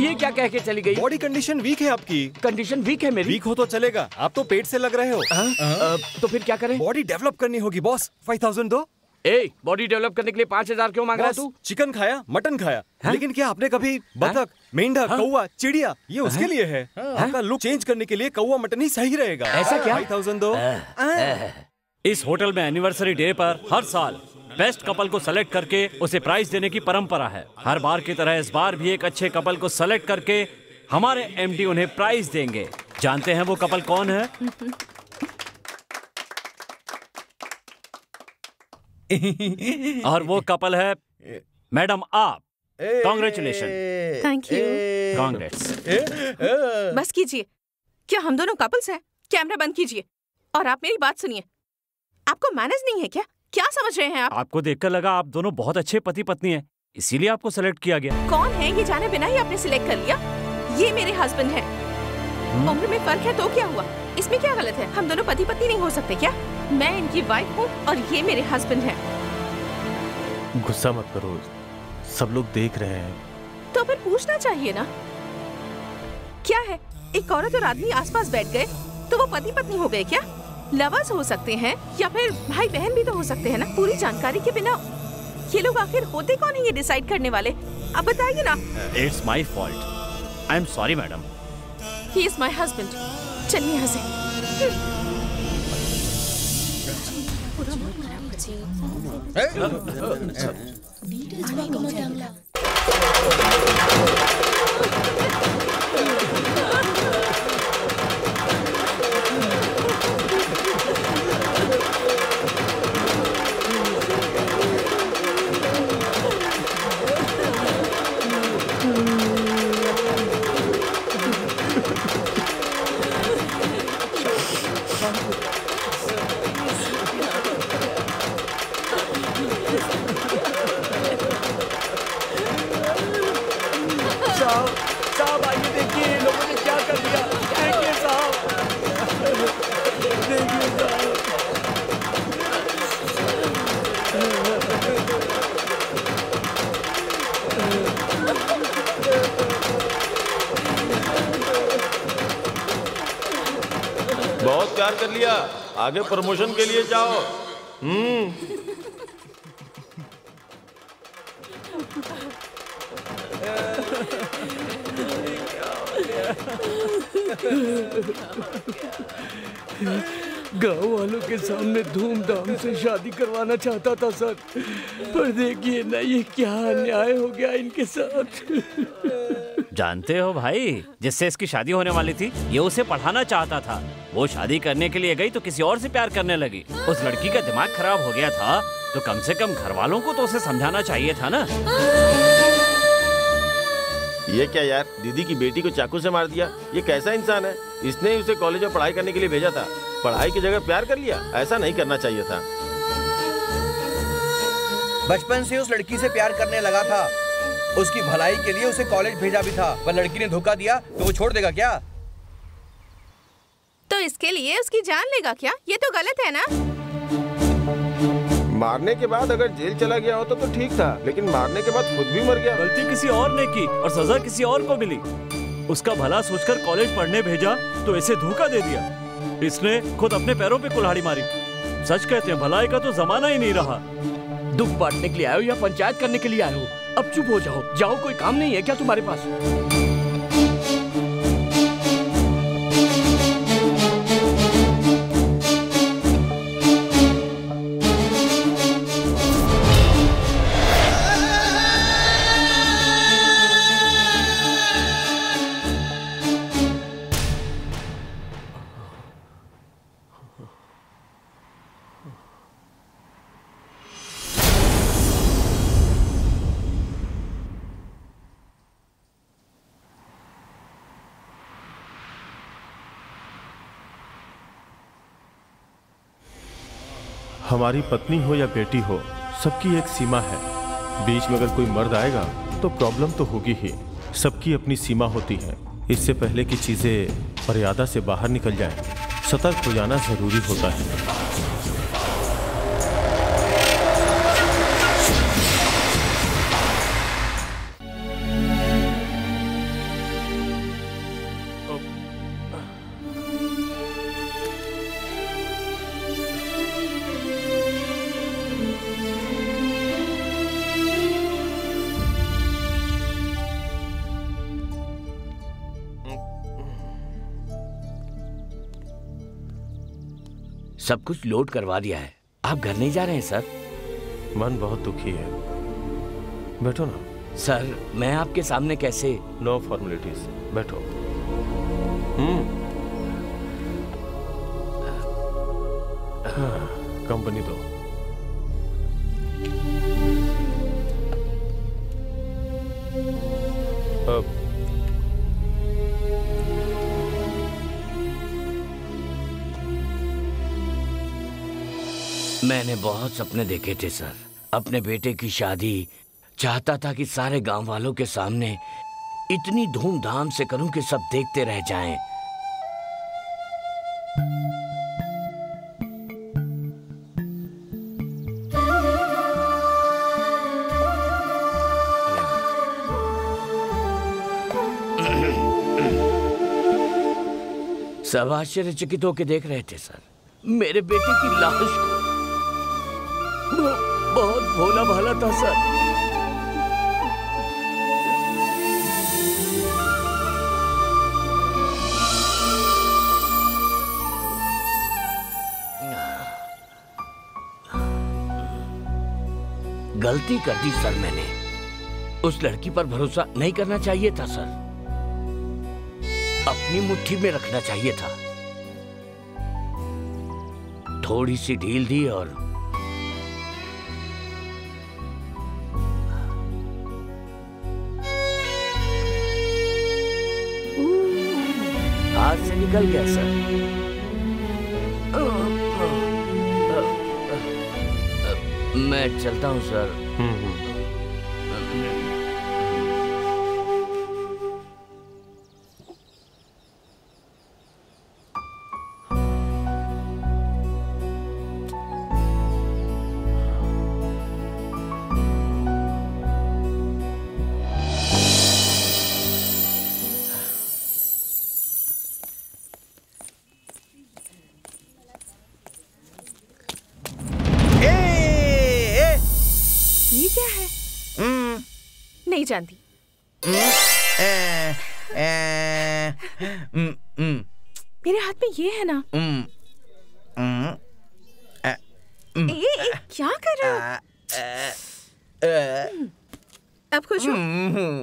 ये क्या कह के चली गई? बॉडी कंडीशन वीक है आपकी। कंडीशन वीक है मेरी। वीक हो तो चलेगा। आप तो पेट से लग रहे हो। हाँ? अ, तो फिर क्या करें? बॉडी डेवलप करनी होगी बॉस फाइव थाउज़ेंड दो। ए बॉडी डेवलप करने के लिए पाँच हज़ार क्यों मांग रहा है तू? चिकन खाया मटन खाया। हाँ? लेकिन क्या आपने कभी बतख मेंढक कौवा चिड़िया ये उसके लिए है? आपका लुक चेंज करने के लिए कौवा मटन ही सही रहेगा। ऐसा क्या? फाइव थाउज़ेंड दो। इस होटल में एनिवर्सरी डे पर हर साल बेस्ट कपल को सेलेक्ट करके उसे प्राइज देने की परंपरा है। हर बार की तरह इस बार भी एक अच्छे कपल को सेलेक्ट करके हमारे एमडी उन्हें प्राइज देंगे। जानते हैं वो कपल कौन है? और वो कपल है मैडम आप कॉन्ग्रेचुलेशन थैंक यू कांग्रेट्स बस कीजिए। क्या हम दोनों कपल्स हैं? कैमरा बंद कीजिए। और आप मेरी बात सुनिए। आपको मैनेज नहीं है क्या? क्या समझ रहे हैं आप? आपको देखकर लगा आप दोनों बहुत अच्छे पति पत्नी हैं इसीलिए आपको सेलेक्ट किया गया। कौन है ये जाने बिना ही आपने सिलेक्ट कर लिया? ये मेरे हस्बैंड है। उम्र में फ़र्क है तो क्या हुआ? इसमें क्या गलत है? हम दोनों पति पत्नी नहीं हो सकते क्या? मैं इनकी वाइफ हूँ और ये मेरे हस्बैंड है। गुस्सा मत करो। सब लोग देख रहे हैं। तो फिर पूछना चाहिए ना। क्या है? एक औरत और आदमी आसपास बैठ गए तो वो पति पत्नी हो गए क्या? लवर्स हो सकते हैं या फिर भाई बहन भी तो हो सकते हैं ना पूरी जानकारी के बिना ये लोग आखिर होते कौन है ये डिसाइड करने वाले अब बताइए ना it's my fault I am sorry madam he is my husband चलिए यहाँ से प्रमोशन के लिए जाओ। हम्म। गाँव वालों के सामने धूमधाम से शादी करवाना चाहता था सर। पर देखिए ना ये क्या अन्याय हो गया इनके साथ। जानते हो भाई? जिससे इसकी शादी होने वाली थी ये उसे पढ़ाना चाहता था। वो शादी करने के लिए गई तो किसी और से प्यार करने लगी। उस लड़की का दिमाग खराब हो गया था तो कम से कम घर वालों को तो उसे समझाना चाहिए था ना? ये क्या यार दीदी की बेटी को चाकू से मार दिया? ये कैसा इंसान है? इसने ही उसे कॉलेज में पढ़ाई करने के लिए भेजा था। पढ़ाई की जगह प्यार कर लिया? ऐसा नहीं करना चाहिए था। बचपन से उस लड़की से प्यार करने लगा था। उसकी भलाई के लिए उसे कॉलेज भेजा भी था। पर लड़की ने धोखा दिया तो वो छोड़ देगा क्या? तो इसके लिए उसकी जान लेगा क्या? ये तो गलत है ना? मारने के बाद अगर जेल चला गया होता तो ठीक था लेकिन मारने के बाद खुद भी मर गया। गलती किसी और ने की और सजा किसी और को मिली। उसका भला सोचकर कॉलेज पढ़ने भेजा तो इसे धोखा दे दिया। इसने खुद अपने पैरों पे कुल्हाड़ी मारी। सच कहते हैं भलाई का तो जमाना ही नहीं रहा। दुख बांटने के लिए आयो या पंचायत करने के लिए आए हो? अब चुप हो जाओ। जाओ कोई काम नहीं है क्या तुम्हारे पास? हमारी पत्नी हो या बेटी हो, सबकी एक सीमा है। बीच में अगर कोई मर्द आएगा तो प्रॉब्लम तो होगी ही। सबकी अपनी सीमा होती है। इससे पहले कि चीज़ें मर्यादा से बाहर निकल जाए, सतर्क हो जाना ज़रूरी होता है। सब कुछ लोड करवा दिया है। आप घर नहीं जा रहे हैं सर? मन बहुत दुखी है। बैठो ना। सर मैं आपके सामने कैसे? नो no फॉर्मेलिटीज बैठो। हम्म। हाँ, कंपनी दो। अब मैंने बहुत सपने देखे थे, सर अपने बेटे की शादी, चाहता था कि सारे गाँव वालों के सामने इतनी धूमधाम से करूँ कि सब देखते रह जाएँ। सब आश्चर्यचकित होकर देख रहे थे, सर मेरे बेटे की लाश को बहुत भोला भाला था, सर। गलती कर दी, सर, मैंने। उस लड़की पर भरोसा नहीं करना चाहिए था, सर। अपनी मुट्ठी में रखना चाहिए था। थोड़ी सी ढील दी और हाथ से निकल गया सर मैं चलता हूँ सर हम्म, हम्म। जानती। ए, हम्म, हम्म, मेरे हाथ में ये है ना। हम्म, हम्म, ए, क्या कर रहे हो? अब खुश हो? हम्म,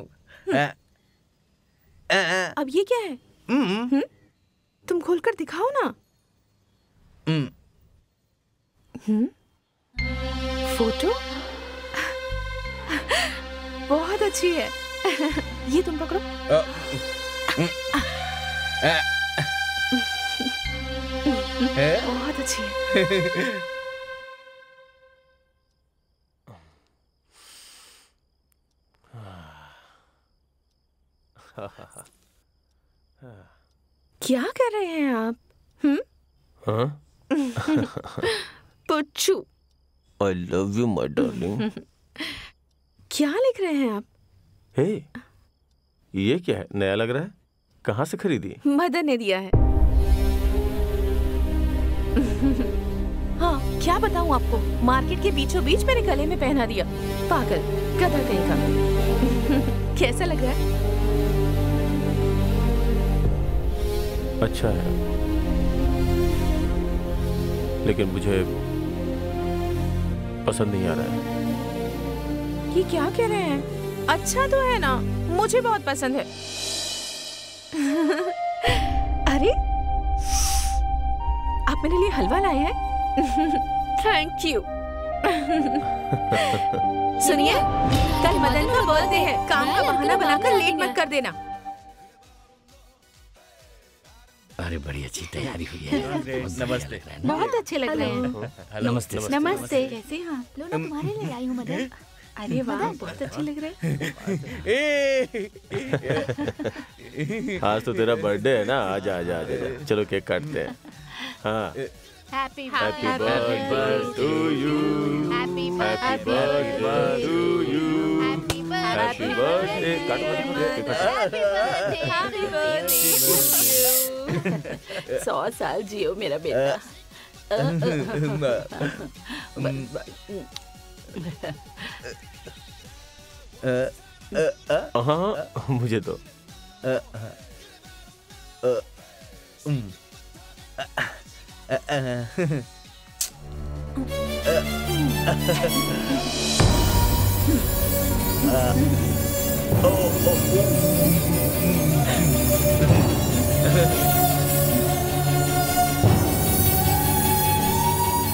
अब ये क्या है? हम्म, तुम खोलकर दिखाओ ना। हम्म, फ़ोटो? बहुत अच्छी है। ये तुम पकड़ो। बहुत अच्छी है। क्या कर रहे हैं आप? हाँ? Puchchu I love you my darling क्या लिख रहे हैं आप? हे ये क्या है? नया लग रहा है? कहाँ से खरीदी? मदर ने दिया है। हाँ क्या बताऊँ आपको? मार्केट के बीचों बीच मेरे गले में पहना दिया। पागल गधा कहीं का। कैसा लग रहा है? अच्छा है। लेकिन मुझे पसंद नहीं आ रहा है। ये क्या कह रहे हैं? अच्छा तो है ना मुझे बहुत पसंद है। अरे आप मेरे लिए हलवा लाए हैं? थैंक यू सुनिए कल मदन का बर्थडे है काम का बहाना बनाकर लेट मत कर देना। अरे बड़ी अच्छी तैयारी हुई है। नमस्ते। बहुत अच्छे लग रहे हैं। नमस्ते। नमस्ते। कैसे हाँ लो ना तुम्हारे लिए आई हूँ मदन। अरे वाह बहुत अच्छे लग रहे हैं आज तो तेरा बर्थडे है ना आजा आजा आजा। चलो केक काटते हैं हाँ happy happy birthday to you happy happy birthday to you happy birthday काटो काटो काटो, केक काटो। सौ साल जियो मेरा बेटा हाँ मुझे तो।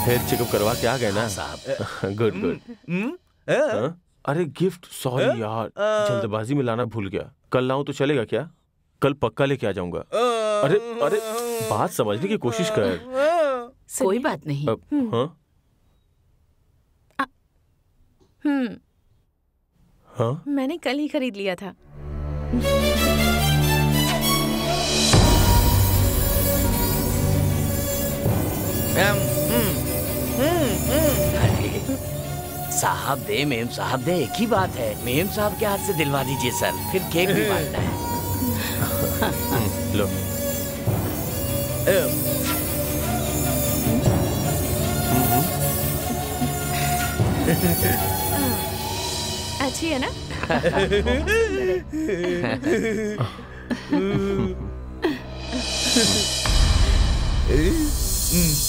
हेयर चेकअप करवा के आ गए ना? साहब। गुड गुड हम्म, ए, हाँ? अरे गिफ्ट सॉरी यार। जल्दबाजी में लाना भूल गया। कल लाऊं तो चलेगा क्या? कल पक्का लेके आ जाऊँगा। अरे अरे बात समझने की कोशिश कर। कोई बात नहीं। अब हाँ? हम्म। हाँ? मैंने कल ही खरीद लिया था। अरे साहब दे मेम साहब दे एक ही बात है। मेम साहब के हाथ से दिलवा दीजिए सर। फिर केक भी बांटना है। लो। अच्छी है ना? अभी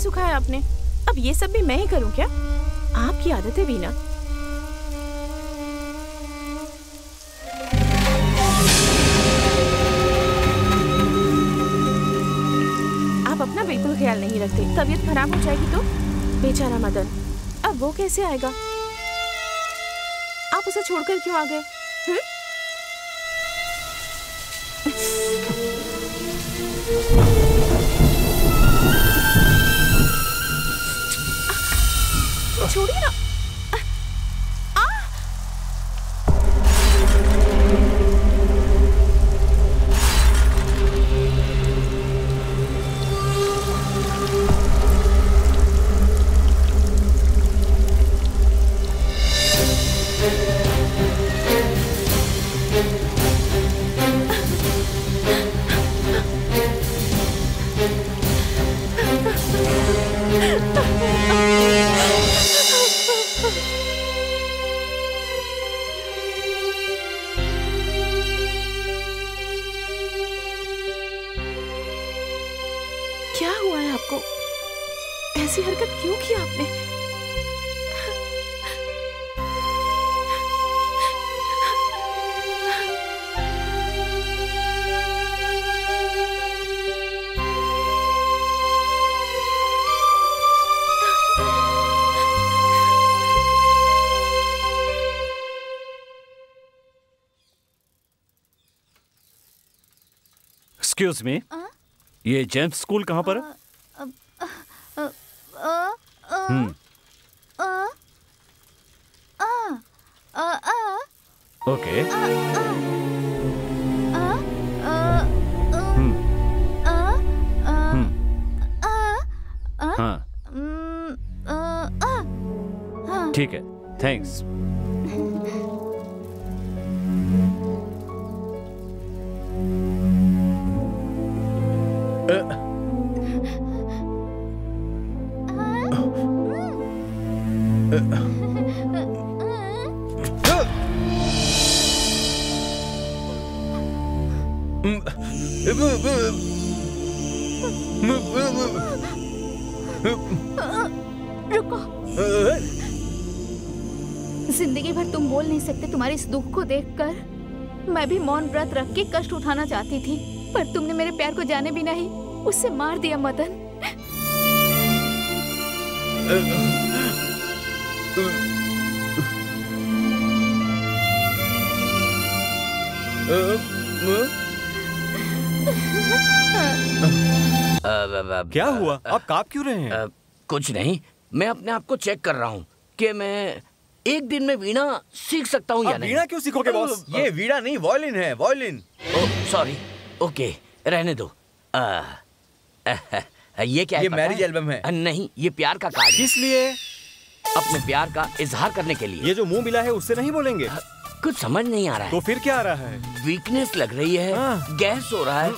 सुखाया आपने? अब ये सब भी मैं ही करूँ क्या? आपकी आदत है बीना आप अपना बिल्कुल ख्याल नहीं रखते। तबीयत खराब हो जाएगी तो? बेचारा मदन अब वो कैसे आएगा? आप उसे छोड़कर क्यों आ गए? हम्म? छोड़िए ना आ! एक्सक्यूज मी ये जेम्स स्कूल कहाँ पर है अ, अ, हम्म अ, अ, अ, अ, ओके अ, अ, अ, अ, हम्म अ, अ, हम्म अ, अ, हाँ अ, अ, हाँ। ठीक है थैंक्स ज़िंदगी भर तुम बोल नहीं सकते तुम्हारे इस दुख को देखकर। मैं भी मौन व्रत रख के कष्ट उठाना चाहती थी, पर तुमने मेरे प्यार को जाने भी नहीं। उससे मार दिया मदन। क्या हुआ? आप काँप क्यों रहे हैं? कुछ नहीं मैं अपने आप को चेक कर रहा हूँ कि मैं एक दिन में वीणा सीख सकता हूँ या नहीं। वीणा क्यों सीखोगे बॉस? ये वीणा नहीं वॉयलिन है वॉयलिन। सॉरी ओके रहने दो। अ, ये क्या ये मैरिज है? एल्बम है। नहीं ये प्यार का कार्ड है। किस लिए अपने प्यार का इजहार करने के लिए। ये जो मुँह मिला है उससे नहीं बोलेंगे। कुछ समझ नहीं आ रहा है। तो फिर क्या आ रहा है? वीकनेस लग रही है। हाँ। गैस हो रहा है।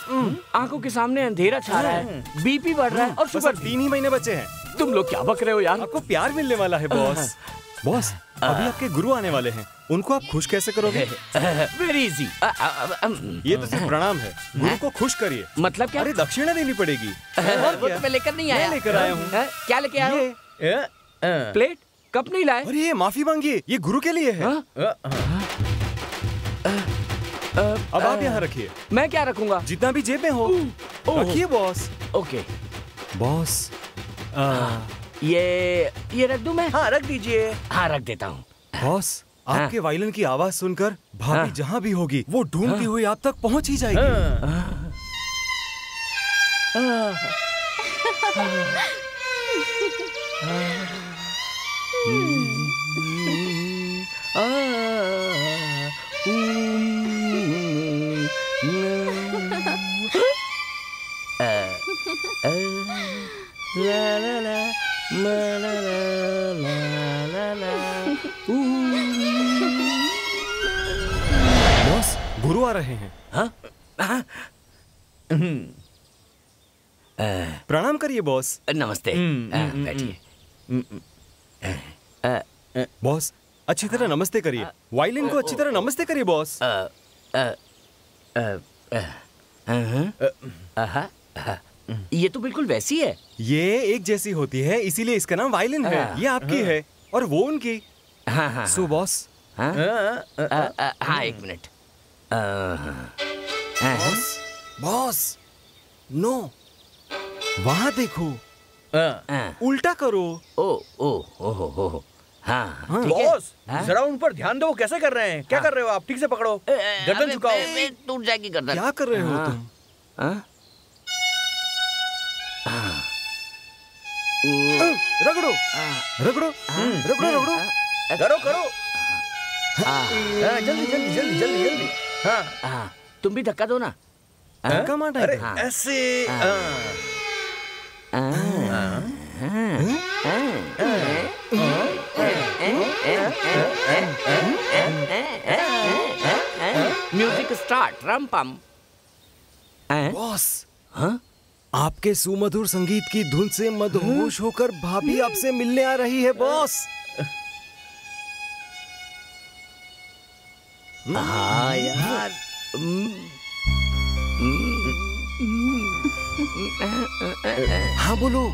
आँखों के सामने अंधेरा छा रहा है। बीपी बढ़ रहा है और सुबह तीन ही महीने बचे हैं। तुम लोग क्या बक रहे हो यार? आपको प्यार मिलने वाला है बॉस बॉस अभी आपके गुरु आने वाले हैं। उनको आप खुश कैसे करोगे? वेरी इजी ये तो सिर्फ़ प्रणाम है। गुरु को खुश करिए। मतलब क्या? अरे दक्षिणा देनी पड़ेगी। वो तो मैं लेकर नहीं आया। लेकर आया हूँ। क्या लेके आया हूँ? प्लेट? कप नहीं लाए? अरे ये माफ़ी मांगिए। ये गुरु के लिए है। हाँ? अब आप यहाँ रखिए। मैं क्या रखूँगा? जितना भी जेब में हो रखिए बॉस। ओके। बॉस ये ये रख दूँ मैं हाँ रख दीजिए हाँ रख देता हूँ बॉस आपके हाँ। वायलिन की आवाज़ सुनकर भाभी हाँ। जहाँ भी होगी वो ढूंढती हाँ। हुई आप तक पहुँच ही जाएगी बॉस गुरु आ रहे हैं प्रणाम करिए बॉस नमस्ते हाँ, बैठिए बॉस अच्छी तरह नमस्ते करिए वायलिन को अच्छी तरह नमस्ते करिए बॉस अ, अ, अ, अ, अहं, अहा, अहा। ये तो बिल्कुल वैसी है। ये एक जैसी होती है इसीलिए इसका नाम वायलिन है। हाँ, ये आपकी है। और वो उनकी। हाँ हाँ सो बॉस। हाँ? हाँ एक मिनट। हाँ, बॉस? बॉस? नो। वहाँ देखो। हाँ, उल्टा करो। ओ ओ ओ हो हो हो। हाँ बॉस हाँ? जरा उन पर ध्यान दो वो कैसे कर रहे हैं? क्या कर रहे हो आप? ठीक से पकड़ो। गर्दन झुकाओ। टूट जाएगी गर्दन। क्या कर रहे हो हाँ, तुम? रगड़ो। हाँ, रगड़ो? रगड़ो रगड़ो। करो करो। हाँ, हाँ, जल्दी जल्दी जल्दी जल्दी जल्दी। हाँ। हाँ, तुम भी धक्का दो ना। धक्का मार अरे ऐसे। हाँ। म्यूज़िक स्टार्ट रम पम। बॉस। हाँ? आपके सुमधुर संगीत की धुन से मदहोश होकर भाभी आपसे मिलने आ रही है बॉस। हाँ यार। हाँ बोलो।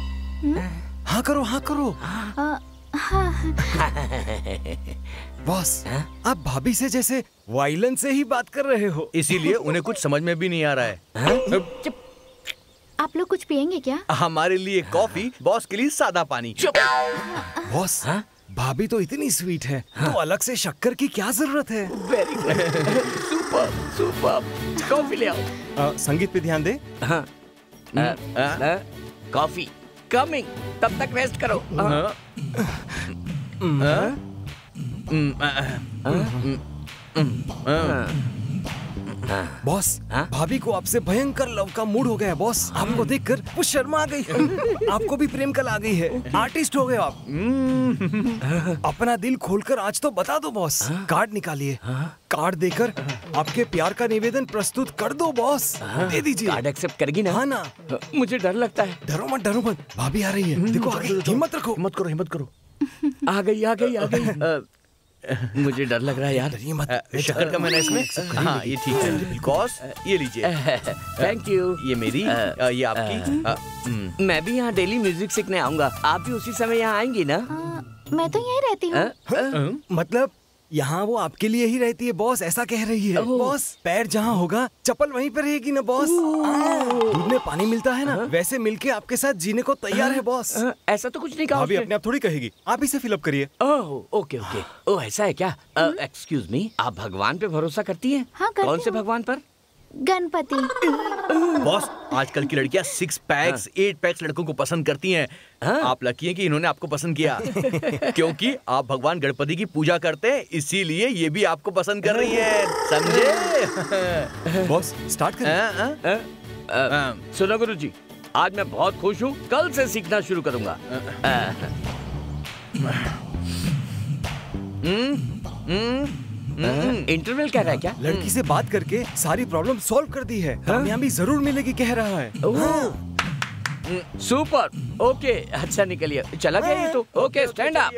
हाँ करो हाँ करो। हाँ। बॉस आप भाभी से जैसे वायलन से ही बात कर रहे हो। इसीलिए उन्हें कुछ समझ में भी नहीं आ रहा है। आप लोग कुछ पियेंगे क्या? हमारे लिए कॉफ़ी बॉस के लिए सादा पानी। बॉस हाँ? भाभी तो इतनी स्वीट है। तो अलग से शक्कर की क्या ज़रूरत है? Very good super super coffee ले आओ। अ, संगीत पे ध्यान दे। हाँ। कॉफ़ी। कमिंग तब तक रेस्ट करो। हाँ। बॉस हाँ? भाभी को आपसे भयंकर लव का मूड हो गया है बॉस। आपको देखकर वो शर्मा आ गई। आपको भी प्रेम कल आ गई है। आर्टिस्ट हो गए आप। अपना दिल खोलकर आज तो बता दो बॉस। कार्ड निकालिए। कार्ड देकर आपके प्यार का निवेदन प्रस्तुत कर दो बॉस। दे दीजिए। कार्ड एक्सेप्ट करेगी ना? हाँ ना। मुझे डर लगता है। डरो मत डरो मत। भाभी आ रही है। देखो आ हिम्मत रखो। हिम्मत करो हिम्मत करो। आ गई आ गई आ गई। मुझे डर लग रहा है यार। डरिए मत। शक्कर का मैंने इसमें हाँ ये ठीक है। बिकॉज़ ये लीजिए। थैंक यू ये मेरी ये आपकी। हम्म, मैं भी यहाँ डेली म्यूज़िक सीखने आऊँगा। आप भी उसी समय यहाँ आएँगी ना? हाँ, मैं तो यहीं रहती हूँ। हाँ? मतलब यहाँ वो आपके लिए ही रहती है बॉस ऐसा कह रही है। बॉस पैर जहाँ होगा चप्पल वहीं पर रहेगी ना बॉस हाँ, दूध में पानी मिलता है ना वैसे मिलके आपके साथ जीने को तैयार है बॉस ऐसा तो कुछ नहीं कहा अभी। अपने आप थोड़ी कहेगी। आप इसे फिलअप करिए। Okay okay. ओ ऐसा है क्या? एक्सक्यूज मी आप भगवान पे भरोसा करती हैं? हाँ, कौन से भगवान पर? गणपति। बॉस आजकल की लड़कियाँ सिक्स पैक्स एट पैक्स लड़कों को पसंद करती हैं। हाँ। आप लकी हैं कि इन्होंने आपको पसंद किया। क्योंकि आप भगवान गणपति की पूजा करते हैं इसीलिए ये भी आपको पसंद कर रही है। समझे? बॉस स्टार्ट करें हाँ, हाँ? हाँ। सुनो गुरु जी आज मैं बहुत खुश हूँ। कल से सीखना शुरू करूँगा। अ, इंटरवल कह रहा है क्या? लड़की से बात करके सारी प्रॉब्लम सॉल्व कर दी है। कामयाबी ज़रूर मिलेगी कह रहा है। सुपर ओके अच्छा निकलिए। चला गया ये तो। ओके स्टैंड अप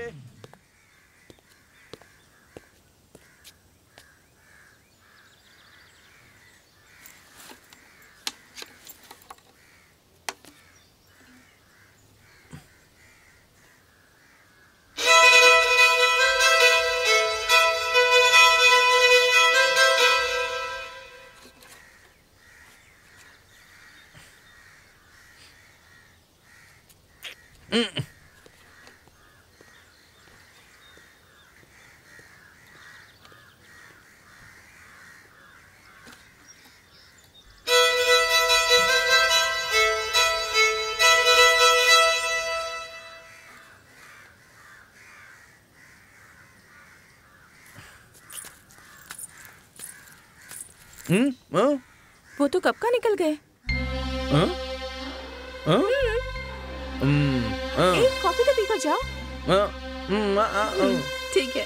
हम्म, हाँ, वो तो कब का निकल गए? हाँ, हाँ, कॉफ़ी तो पीकर जाओ। हाँ, हम्म। ठीक है।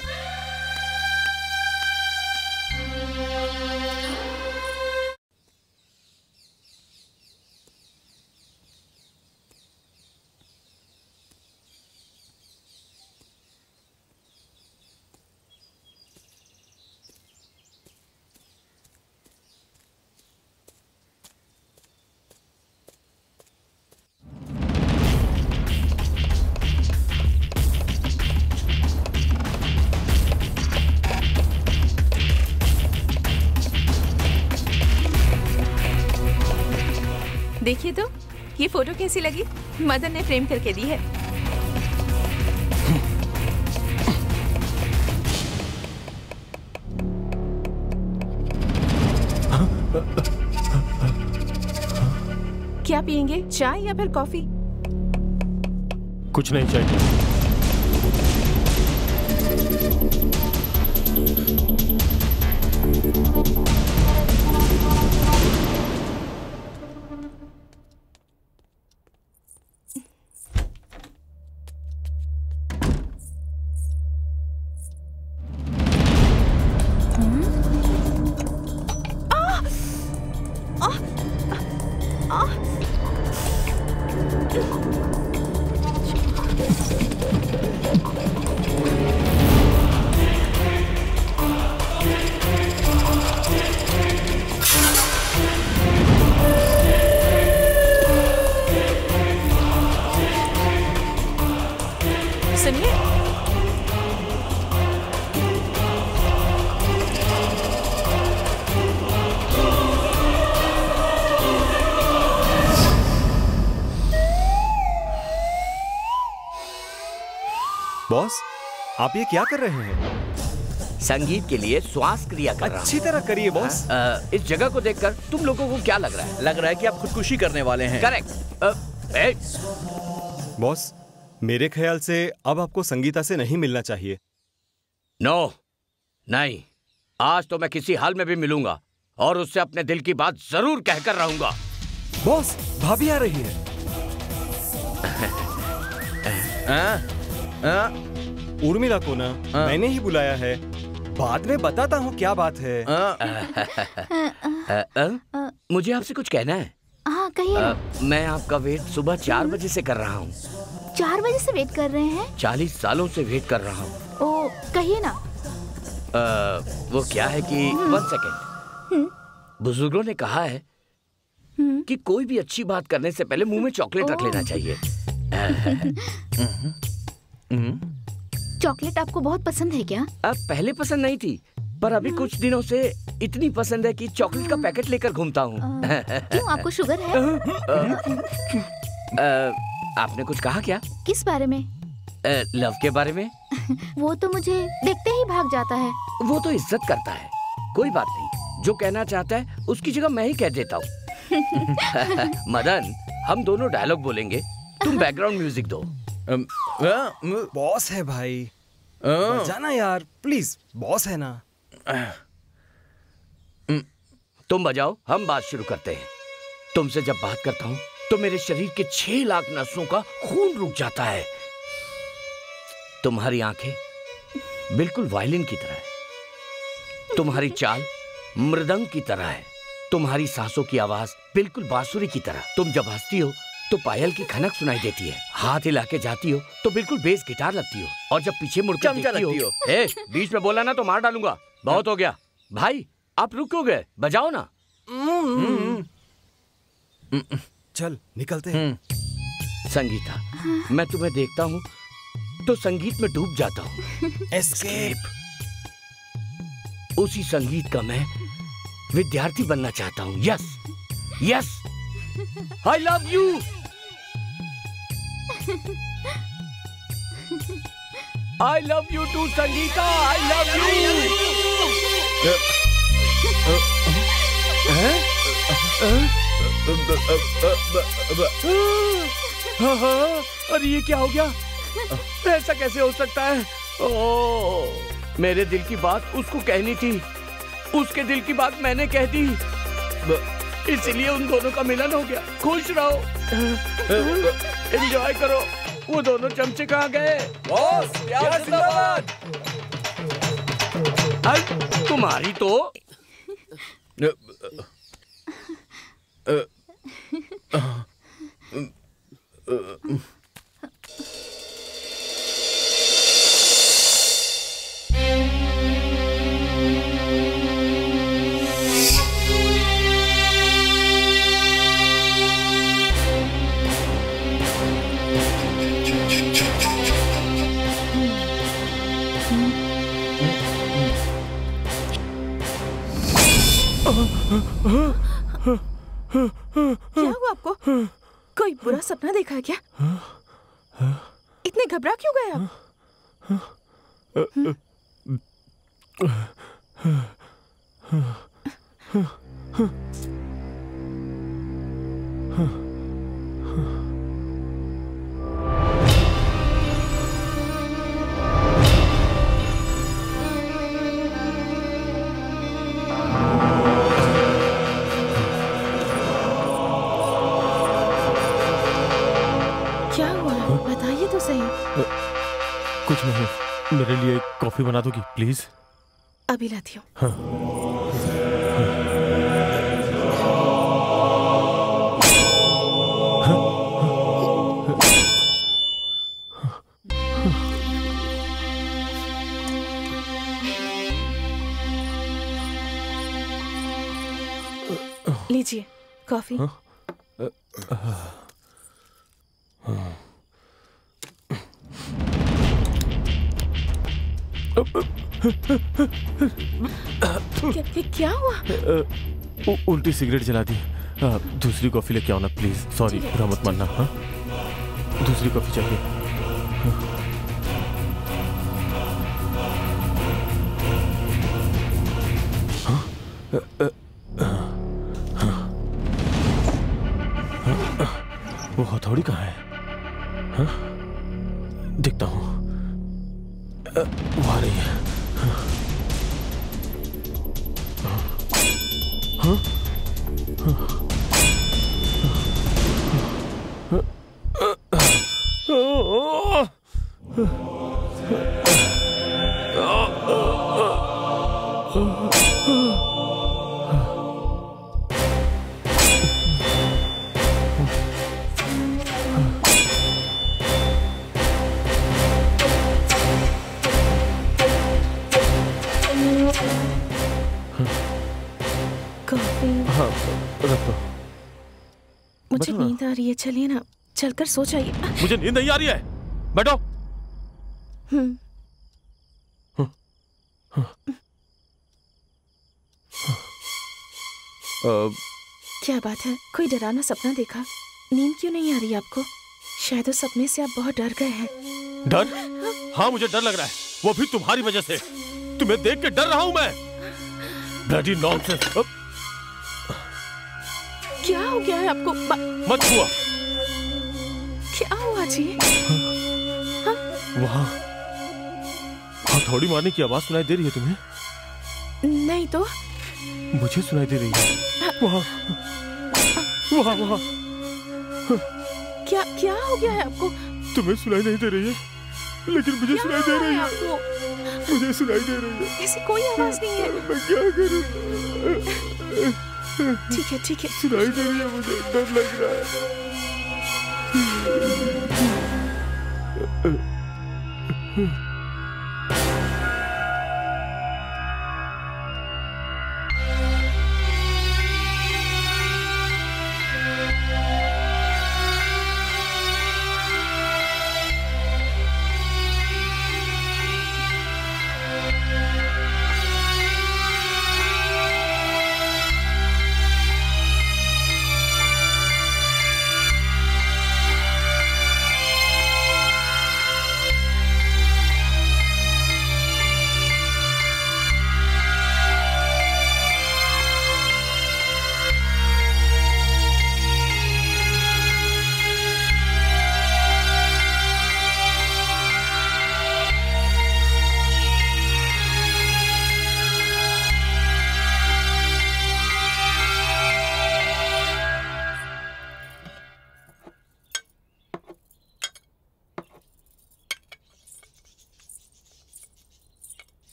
कैसी लगी? मदन ने फ्रेम करके दी है। क्या पियेंगे? चाय या फिर कॉफ़ी? कुछ नहीं चाहिए। बॉस आप ये क्या कर रहे हैं? संगीत के लिए श्वास क्रिया कर रहा अच्छी तरह करिए बॉस। हूँ? इस जगह को देखकर तुम लोगों को क्या लग रहा है? लग रहा है कि आप खुदकुशी करने वाले हैं। करेक्ट। बॉस मेरे ख्याल से अब आपको संगीता से नहीं मिलना चाहिए। नो no, नहीं। आज तो मैं किसी हाल में भी मिलूँगा और उससे अपने दिल की बात ज़रूर कहकर रहूँगा। बॉस भाभी आ रही है। हाँ? हाँ? उर्मिला को ना हाँ। मैंने ही बुलाया है। बाद में बताता हूँ क्या बात है। हाँ? अ, अ, मुझे आपसे कुछ कहना है। हाँ कहिए। मैं आपका वेट सुबह चार बजे से कर रहा हूँ। चार बजे से वेट कर रहे हैं? चालीस सालों से वेट कर रहा हूँ। ओ कहिए ना। अ, वो क्या है कि वन सेकेंड बुज़ुर्गों ने कहा है हम्म। कि कोई भी अच्छी बात करने से पहले मुँह में चॉकलेट रख लेना चाहिए। चॉकलेट आपको बहुत पसंद है क्या? अब पहले पसंद नहीं थी पर अभी कुछ दिनों से इतनी पसंद है कि चॉकलेट का पैकेट लेकर घूमता हूँ। क्यों आपको शुगर है? अ, आपने कुछ कहा क्या? किस बारे में? अ, लव के बारे में? वो तो मुझे देखते ही भाग जाता है। वो तो इज़्ज़त करता है कोई बात नहीं। जो कहना चाहता है उसकी जगह मैं ही कह देता हूँ। मदन हम दोनों डायलॉग बोलेंगे। तुम बैकग्राउंड म्यूज़िक दो। हाँ? बॉस है भाई। हाँ? जाना यार प्लीज़ बॉस है ना। तुम बजाओ हम बात शुरू करते हैं। तुमसे जब बात करता हूँ तो मेरे शरीर के छह लाख नसों का खून रुक जाता है। तुम्हारी आँखें बिल्कुल वायलिन की तरह है। तुम्हारी चाल मृदंग की तरह है। तुम्हारी सांसों की आवाज़ बिल्कुल बांसुरी की तरह। तुम जब हंसती हो तो पायल की खनक सुनाई देती है। हाथ हिला के जाती हो तो बिल्कुल बेस गिटार लगती हो और जब पीछे मुड़कर देखती लगती हो। ए, बीच में बोला ना तो मार डालूँगा। बहुत हो गया। भाई आप रुक क्यों गए? बजाओ ना। चल निकलते हैं। हम्म। संगीता मैं तुम्हें देखता हूँ तो संगीत में डूब जाता हूँ। एस्केप उसी संगीत का मैं विद्यार्थी बनना चाहता हूँ। Yes yes I love you I love you too Sangeeta I love you अरे, ये क्या हो गया? ऐसा कैसे हो सकता है? ओ मेरे दिल की बात उसको कहनी थी। उसके दिल की बात मैंने कह दी। इसीलिए उन दोनों का मिलन हो गया खुश रहो एंजॉय करो वो दोनों चमचे कहाँ गए अरे, तुम्हारी तो क्या हुआ आपको? कोई बुरा सपना देखा है क्या? इतने घबरा क्यों गए आप? मेरे लिए कॉफ़ी बना दोगी प्लीज़? अभी लाती हूँ। लीजिए कॉफ़ी। क्या, क्या, क्या हुआ? उ- उल्टी सिगरेट जला दी। दूसरी कॉफ़ी लेके आओ ना प्लीज़ सॉरी बुरा मत मानना हाँ? दूसरी कॉफ़ी चाहिए। वो हथौड़ी कहाँ है? हाँ? देखता हूँ। अ, वो आ रही है हाँ? चलिए ना चलकर सो जाइए। मुझे नींद नहीं आ रही है। बैठो। हम्म। अ, क्या बात है? कोई डरावना सपना देखा? नींद क्यों नहीं आ रही आपको? शायद उस सपने से आप बहुत डर गए हैं। डर? हाँ मुझे डर लग रहा है। वो भी तुम्हारी वजह से। तुम्हें देख के डर रहा हूँ मैं। ब्लडी नॉनसेंस क्या हो गया है आपको? बा- मत हुआ। क्या हुआ जी वहाँ। हथौड़ी मारने की आवाज़ सुनाई दे रही है तुम्हें? नहीं तो? मुझे सुनाई दे रही है। वहाँ। वहाँ वहाँ। क्या क्या हो गया है आपको? तुम्हें सुनाई नहीं दे रही है लेकिन मुझे सुनाई दे रही है है। आपको? मुझे सुनाई दे रही है। ऐसी कोई आवाज़ नहीं है। मैं क्या करूँ? ठीक है ठीक है। सुनाई दे रही है मुझे डर लग रहा है। Hmm.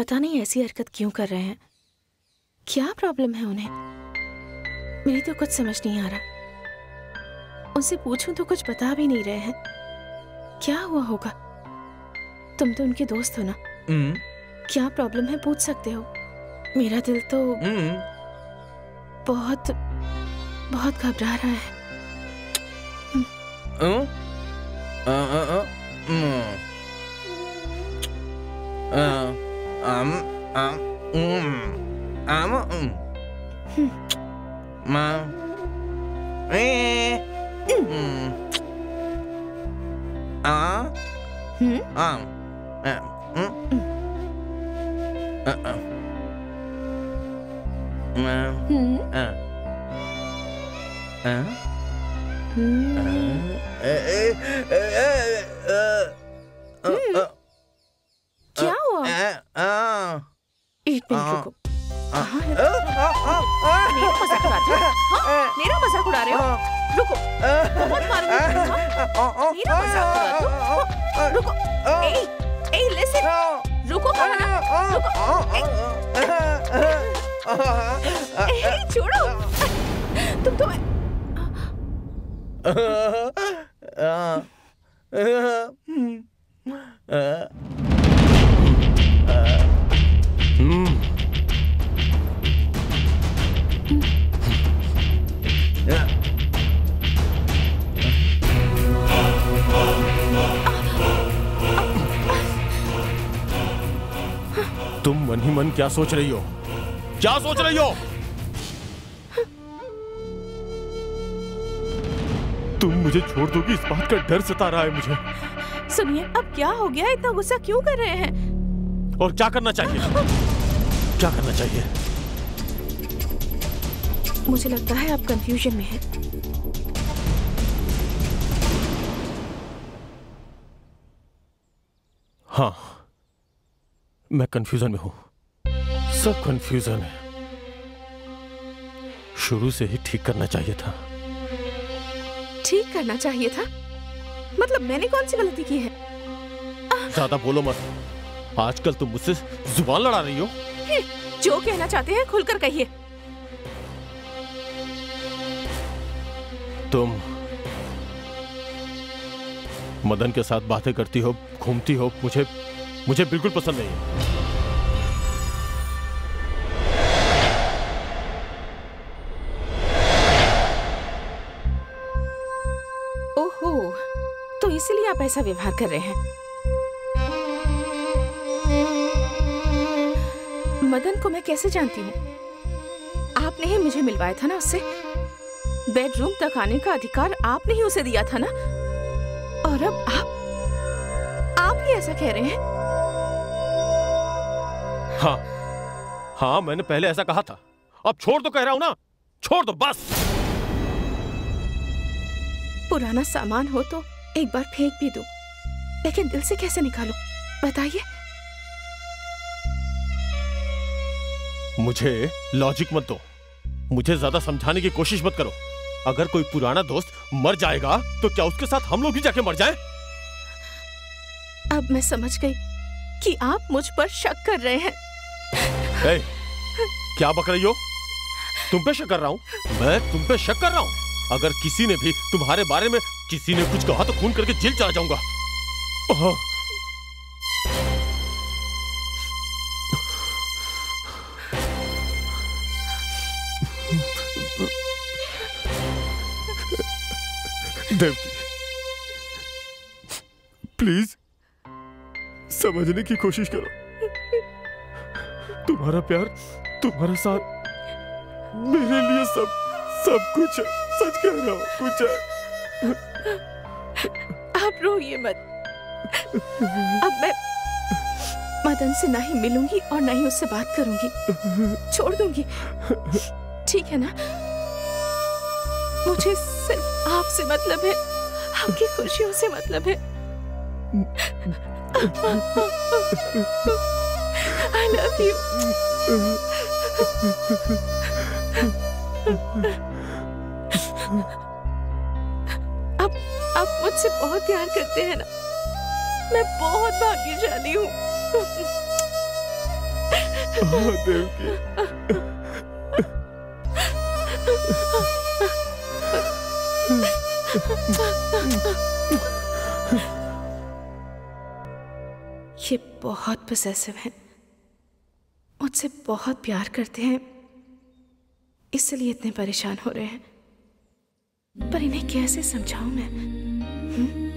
पता नहीं ऐसी हरकत क्यों कर रहे हैं। क्या प्रॉब्लम है उन्हें? मेरी तो कुछ समझ नहीं आ रहा। उनसे पूछूँ तो कुछ बता भी नहीं रहे हैं। क्या हुआ होगा? तुम तो उनके दोस्त हो ना? हम्म, क्या प्रॉब्लम है पूछ सकते हो? मेरा दिल तो हम्म, बहुत बहुत घबरा रहा है। हम्म, अ, अ, अ, हम्म, अ, अम, अम, हम्म, अम, हम्म, म, ए, हम्म, आ, हम्म? आम, अ, हम्म, अ, अ, म, हम्म, अ, अ, हम्म। क्या हुआ एक मिनट। रुको मेरा मज़ाक उड़ा रहे हो हाँ? मेरा मज़ाक उड़ा रहे हो रुको बहुत मारूँगी? मेरा मज़ाक उड़ा रहे हो रुको ए ए लिसन रुको कहा ना रुको ए, छोड़ो तुम तो हम्म तुम मन ही मन क्या सोच रही हो? क्या सोच रही हो? तुम मुझे छोड़ दोगी, इस बात का डर सता रहा है मुझे। सुनिए, अब क्या हो गया? इतना गुस्सा क्यों कर रहे हैं? और क्या करना चाहिए? क्या करना चाहिए? मुझे लगता है आप कंफ्यूजन में हैं। हाँ मैं कंफ्यूजन में हूँ। सब कंफ्यूजन है। शुरू से ही ठीक करना चाहिए था। ठीक करना चाहिए था? मतलब मैंने कौन सी गलती की है? ज़्यादा बोलो मत। आजकल तुम मुझसे ज़ुबान लड़ा रही हो। जो कहना चाहते हैं खुलकर कहिए। तुम मदन के साथ बातें करती हो घूमती हो मुझे मुझे बिल्कुल पसंद नहीं है। ओहो तो इसलिए आप ऐसा व्यवहार कर रहे हैं? मदन को मैं कैसे जानती हूँ? आपने ही मुझे मिलवाया था ना उससे। बेडरूम तक आने का अधिकार आपने ही उसे दिया था ना? और अब आप आप ही ऐसा कह रहे हैं? हाँ हाँ मैंने पहले ऐसा कहा था। अब छोड़ तो कह रहा हूँ ना। छोड़ दो बस। पुराना सामान हो तो एक बार फेंक भी दो। लेकिन दिल से कैसे निकालो? बताइए। मुझे लॉजिक मत दो। मुझे ज़्यादा समझाने की कोशिश मत करो। अगर कोई पुराना दोस्त मर जाएगा तो क्या उसके साथ हम लोग भी जाके मर जाएँ? अब मैं समझ गई कि आप मुझ पर शक कर रहे हैं। ए, क्या बक रही हो? तुम पे शक कर रहा हूँ? मैं तुम पे शक कर रहा हूँ? अगर किसी ने भी तुम्हारे बारे में किसी ने कुछ कहा तो खून करके जेल चला जाऊँगा। देवकी प्लीज़, समझने की कोशिश करो। तुम्हारा प्यार, तुम्हारा साथ मेरे लिए सब सब कुछ है। सच कह रहा हूँ, कुछ है। आप रोइए मत। अब मैं मदन से ना ही मिलूँगी और ना ही उससे बात करूँगी। छोड़ दूँगी। ठीक है ना? मुझे सिर्फ़ आपसे मतलब है। आपकी खुशियों से मतलब है। आई लव यू अब आप मुझसे बहुत प्यार करते हैं ना। मैं बहुत भाग्यशाली हाँ, देवकी ये बहुत पोसेसिव है। मुझसे बहुत प्यार करते हैं। इसलिए इतने परेशान हो रहे हैं। पर इन्हें कैसे समझाऊं मैं? हम्म?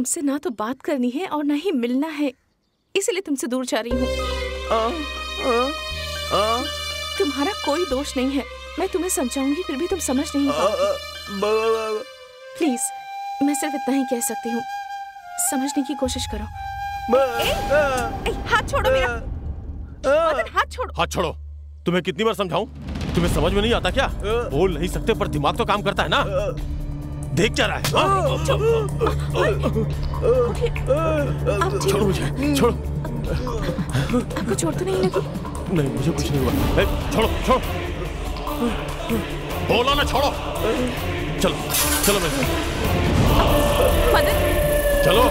तुमसे ना तो बात करनी है और ना ही मिलना है। इसलिए तुमसे दूर जा रही हूँ। तुम्हारा कोई दोष नहीं है। मैं तुम्हें समझाऊँगी फिर भी तुम समझ नहीं पाओगे। प्लीज़ मैं सिर्फ़ इतना ही कह सकती हूँ। समझने की कोशिश करो। ए, ए, हाथ छोड़ो मेरा। मदन हाथ छोड़ो। हाथ छोड़ो। तुम्हें कितनी बार समझाऊं? तुम्हें समझ में नहीं आता क्या? बोल नहीं सकते पर दिमाग तो काम करता है ना। देख क्या रहा है? छोड़ो मुझे छोड़ो। आपको चोट तो नहीं लगी? नहीं मुझे कुछ नहीं हुआ। छोड़ो छोड़ो। बोला ना छोड़ो। चलो चलो मेरे साथ। मदन चलो।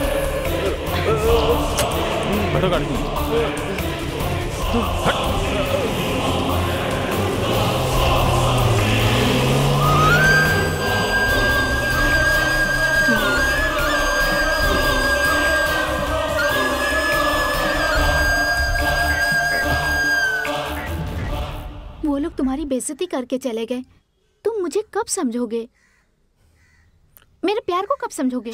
बैठो गाड़ी में। लोग तुम्हारी बेइज्जती करके चले गए। तुम मुझे कब समझोगे? मेरे प्यार को कब समझोगे?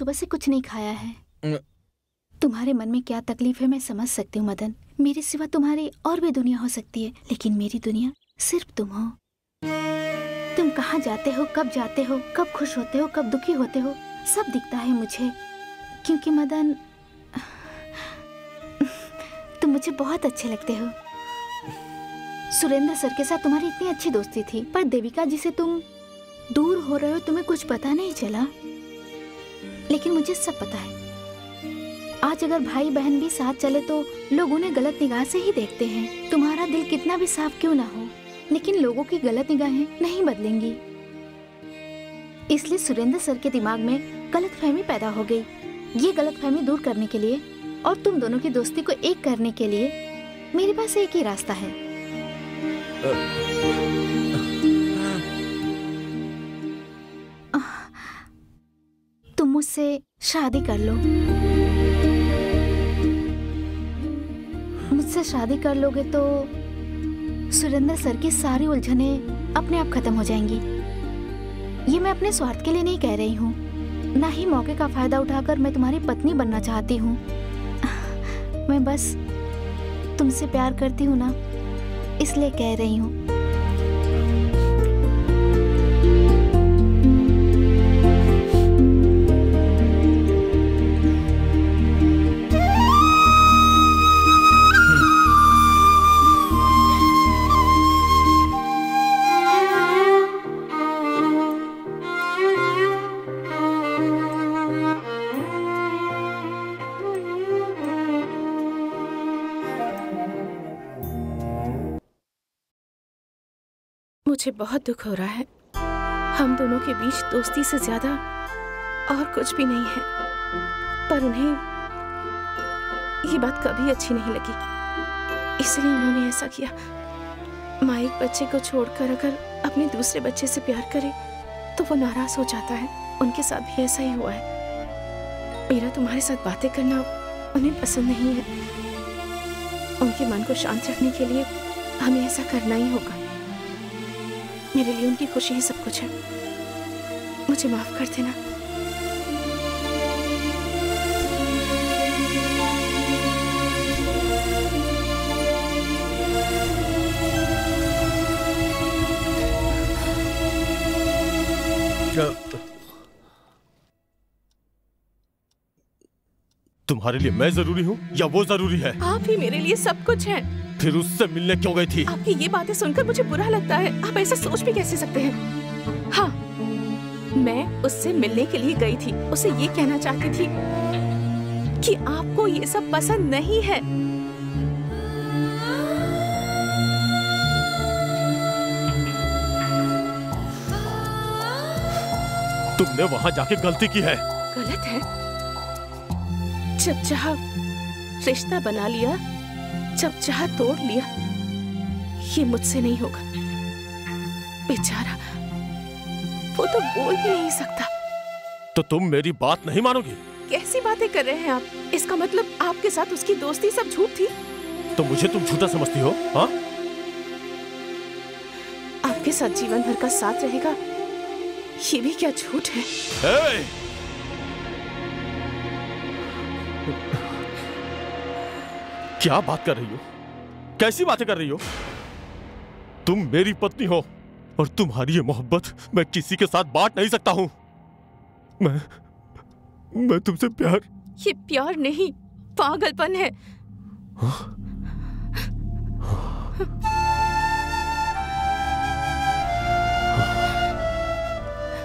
सुबह से कुछ नहीं खाया है। तुम्हारे मन में क्या तकलीफ़ है मैं समझ सकती हूँ मदन। मेरे सिवा तुम्हारी और भी दुनिया हो सकती है लेकिन मेरी दुनिया सिर्फ़ तुम हो। तुम कहाँ जाते हो कब जाते हो कब खुश होते हो कब दुखी होते हो सब दिखता है मुझे। क्योंकि मदन तुम मुझे बहुत अच्छे लगते हो। सुरेंद्र सर के साथ तुम्हारी इतनी अच्छी दोस्ती थी पर देविका जी से तुम दूर हो रहे हो तुम्हें कुछ पता नहीं चला। लेकिन मुझे सब पता है। आज अगर भाई बहन भी साथ चले तो लोग उन्हें गलत निगाह से ही देखते हैं। तुम्हारा दिल कितना भी साफ़ क्यों ना हो, लेकिन लोगों की गलत निगाहें नहीं बदलेंगी। इसलिए सुरेंद्र सर के दिमाग में गलत फहमी पैदा हो गई। ये गलत फहमी दूर करने के लिए और तुम दोनों की दोस्ती को एक करने के लिए मेरे पास एक ही रास्ता है। तुम मुझसे शादी कर लो। मुझसे शादी कर लोगे तो सुरेंद्र सर की सारी उलझने अपने आप खत्म हो जाएँगी। ये मैं अपने स्वार्थ के लिए नहीं कह रही हूँ। ना ही मौके का फ़ायदा उठाकर मैं तुम्हारी पत्नी बनना चाहती हूँ। मैं बस तुमसे प्यार करती हूँ ना, इसलिए कह रही हूँ। मुझे बहुत दुख हो रहा है। हम दोनों के बीच दोस्ती से ज़्यादा और कुछ भी नहीं है। पर उन्हें ये बात कभी अच्छी नहीं लगी इसलिए उन्होंने ऐसा किया। माँ एक बच्चे को छोड़कर अगर अपने दूसरे बच्चे से प्यार करे तो वो नाराज़ हो जाता है। उनके साथ भी ऐसा ही हुआ है। मेरा तुम्हारे साथ बातें करना उन्हें पसंद नहीं है। उनके मन को शांत रखने के लिए हमें ऐसा करना ही होगा। मेरे लिए उनकी खुशी ही सब कुछ है। मुझे माफ़ कर देना। तुम्हारे लिए मैं ज़रूरी हूँ या वो ज़रूरी है? आप ही मेरे लिए सब कुछ हैं। फिर उससे मिलने क्यों गई थी? आपकी ये बातें सुनकर मुझे बुरा लगता है। आप ऐसा सोच भी कैसे सकते हैं? हाँ मैं उससे मिलने के लिए गई थी। उसे ये कहना चाहती थी कि आपको ये सब पसंद नहीं है। तुमने वहाँ जाके गलती की है। गलत है। जब चाह रिश्ता बना लिया जब चाह तोड़ लिया। ये मुझसे नहीं होगा। बेचारा वो तो बोल ही नहीं सकता। तो तुम मेरी बात नहीं मानोगी? कैसी बातें कर रहे हैं आप? इसका मतलब आपके साथ उसकी दोस्ती सब झूठ थी। तो मुझे तुम झूठा समझती हो हाँ? आपके साथ जीवन भर का साथ रहेगा ये भी क्या झूठ है? ए! क्या बात कर रही हो? कैसी बातें कर रही हो? तुम मेरी पत्नी हो और तुम्हारी ये मोहब्बत मैं किसी के साथ बांट नहीं सकता हूँ। मैं मैं तुमसे प्यार ये प्यार नहीं पागलपन है।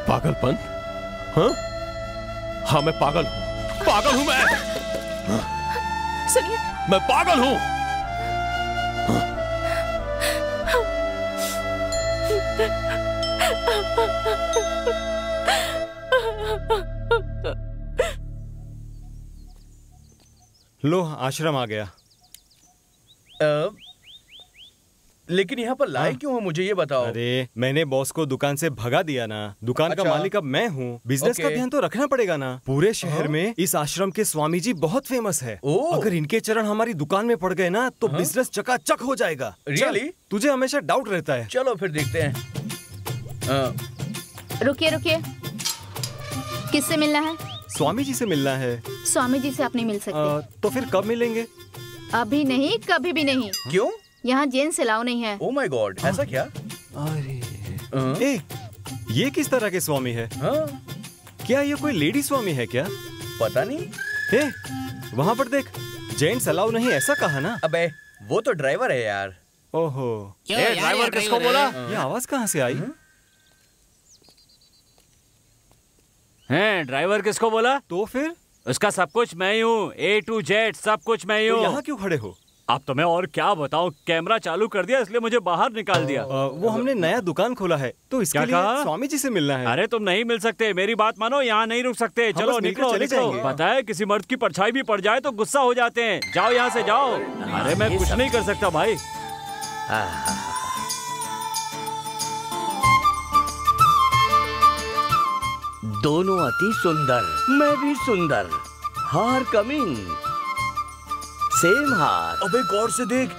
पागलपन? हाँ? हाँ मैं पागल हूँ। पागल हूँ मैं। सुनिए मैं पागल हूँ। लो आश्रम आ गया। अ, लेकिन यहाँ पर लाए हाँ। क्यों हो मुझे ये बताओ? अरे मैंने बॉस को दुकान से भगा दिया ना। दुकान अच्छा। का। मालिक अब मैं हूँ। बिज़नेस का ध्यान तो रखना पड़ेगा ना। पूरे शहर हाँ। में इस आश्रम के स्वामी जी बहुत फ़ेमस है। ओह। अगर इनके चरण हमारी दुकान में पड़ गए ना तो हाँ। बिज़नेस चकाचक हो जाएगा। रियली तुझे हमेशा डाउट रहता है। चलो फिर देखते हैं। रुकिए रुकिए। किससे मिलना है? स्वामी जी से मिलना है। स्वामी जी से आप नहीं मिल सकते। तो फिर कब मिलेंगे? अभी नहीं कभी भी नहीं। क्यों? यहाँ जेंट्स अलाउ नहीं है। ओ माय गॉड ऐसा क्या? अरे। ए, ये किस तरह के स्वामी है? हाँ, क्या ये कोई लेडी स्वामी है क्या? पता नहीं। ए, वहाँ पर देख जेंट्स अलाउ नहीं ऐसा कहा ना। अबे वो तो ड्राइवर है यार। ओहो। ए, ड्राइवर किसको बोला? ये आवाज़ कहाँ से आई? हैं ड्राइवर किसको बोला? तो फिर? उसका सब कुछ मैं ही हूँ ए टू जेड सब कुछ मैं ही तो हूँ। यहाँ क्यों खड़े हो? अब तो मैं और क्या बताऊँ कैमरा चालू कर दिया इसलिए मुझे बाहर निकाल दिया। आ, वो हमने नया दुकान खोला है तो इसके क्या लिए कहा? स्वामी जी से मिलना है। अरे तुम नहीं मिल सकते मेरी बात मानो यहाँ नहीं रुक सकते। हम चलो निकलो चले निकलो। पता है किसी मर्द की परछाई भी पड़ जाए तो गुस्सा हो जाते हैं। जाओ यहाँ से जाओ। अरे मैं कुछ नहीं कर सकता भाई। दोनों अति सुंदर मैं भी सुंदर। हार कमिंग सेम हार। अबे गौर से देख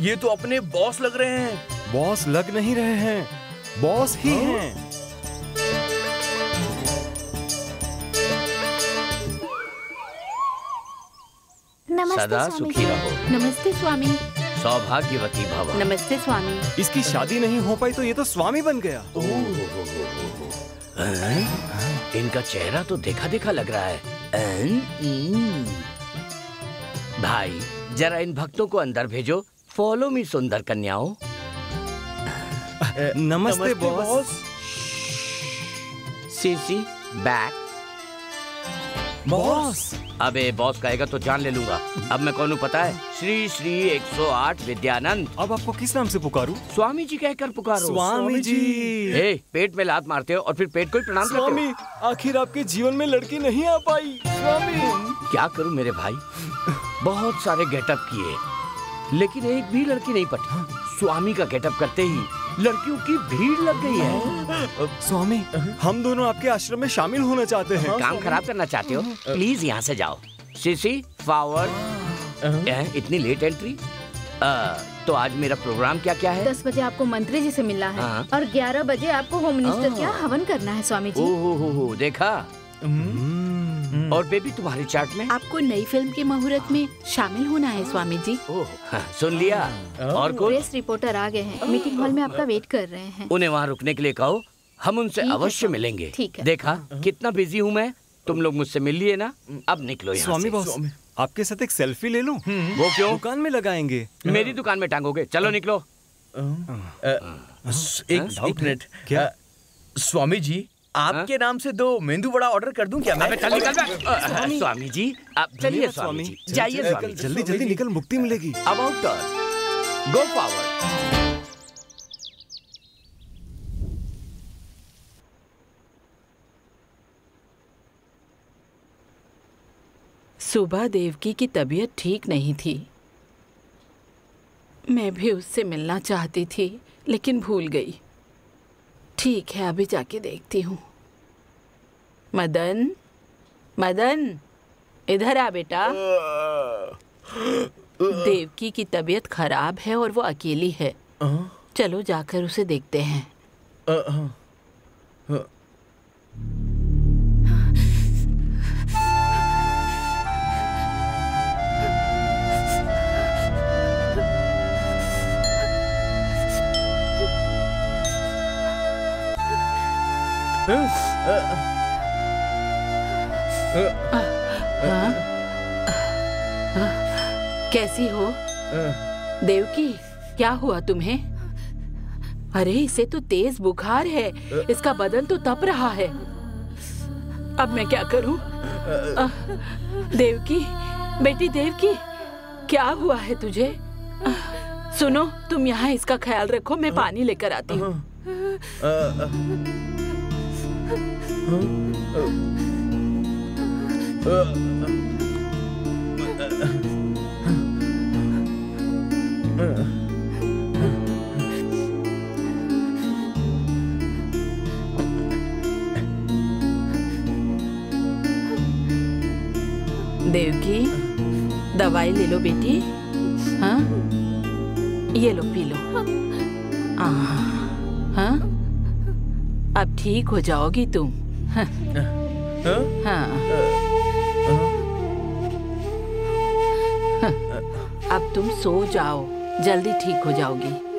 ये तो अपने बॉस लग रहे हैं। बॉस लग नहीं रहे हैं बॉस ही हाँ? हैं। नमस्ते सदा स्वामी। सुखी रहो। नमस्ते स्वामी। सौभाग्यवती भव। नमस्ते स्वामी। इसकी शादी नहीं हो पाई तो ये तो स्वामी बन गया। हैं? इनका चेहरा तो देखा देखा लग रहा है। भाई जरा इन भक्तों को अंदर भेजो। फॉलो मी सुंदर कन्याओं। नमस्ते बॉस सीसी बैक बॉस अबे बॉस कहेगा तो जान ले लूँगा। अब मैं कौन हूँ पता है? श्री श्री 108 विद्यानंद। अब आपको किस नाम से पुकारूं? स्वामी जी कहकर पुकारो। स्वामी जी। ए, पेट में लात मारते हो और फिर पेट को ही प्रणाम करते स्वामी आखिर आपके जीवन में लड़की नहीं आ पाई। स्वामी। क्या करूँ मेरे भाई? बहुत सारे गेटअप किए। लेकिन एक भी लड़की नहीं पटी। स्वामी का गेटअप करते ही लड़कियों की भीड़ लग गई है। स्वामी हम दोनों आपके आश्रम में शामिल होना चाहते हैं। काम खराब करना चाहते हो? प्लीज़ यहाँ से जाओ। सीसी फॉरवर्ड इतनी लेट एंट्री आ, तो आज मेरा प्रोग्राम क्या क्या है? दस बजे आपको मंत्री जी से मिलना है हाँ। और ग्यारह बजे आपको होम मिनिस्टर हाँ। के हवन करना है स्वामी जी। ओहो हो हो देखा? और बेबी तुम्हारी चार्ट में? आपको नई फ़िल्म के मुहूर्त में शामिल होना है स्वामी जी ओह हाँ, सुन लिया। और कुछ प्रेस रिपोर्टर आ गए हैं। मीटिंग हॉल में आपका वेट कर रहे हैं। उन्हें वहाँ रुकने के लिए कहो। हम उनसे अवश्य मिलेंगे। ठीक है। देखा कितना बिज़ी हूँ मैं। तुम लोग मुझसे मिल लिए ना। अब निकलो स्वामी। बॉस आपके साथ एक सेल्फी ले लूँ? वो क्यों? दुकान में लगाएँगे। मेरी दुकान में टांगोगे। चलो निकलो। एक है। मिनट क्या? स्वामी जी आपके नाम से दो मेंदू वड़ा ऑर्डर कर दूँ क्या मैं? अबे चल निकल बे। स्वामी। जी आप चलिए स्वामी। जी जाइए स्वामी। जल्दी जल्दी निकल मुक्ति मिलेगी। अबाउट गो फॉरवर्ड सुबह देवकी की तबीयत ठीक नहीं थी। मैं भी उससे मिलना चाहती थी लेकिन भूल गई। ठीक है, अभी जाके देखती हूँ। मदन मदन, इधर आ बेटा। देवकी की तबीयत खराब है और वो अकेली है। चलो जाकर उसे देखते हैं। कैसी हो? देवकी, क्या हुआ तुम्हें? अरे, इसे तो तेज बुखार है। इसका बदन तो तप रहा है। अब मैं क्या करूँ? देवकी, बेटी देवकी, क्या हुआ है तुझे? सुनो, तुम यहाँ इसका ख्याल रखो, मैं पानी लेकर आती हूँ। देवकी दवाई ले लो बेटी। हाँ? ये लो पी लो। आह, हाँ? अब ठीक हो जाओगी तुम। हाँ? हाँ। हाँ, अब तुम सो जाओ जल्दी ठीक हो जाओगी।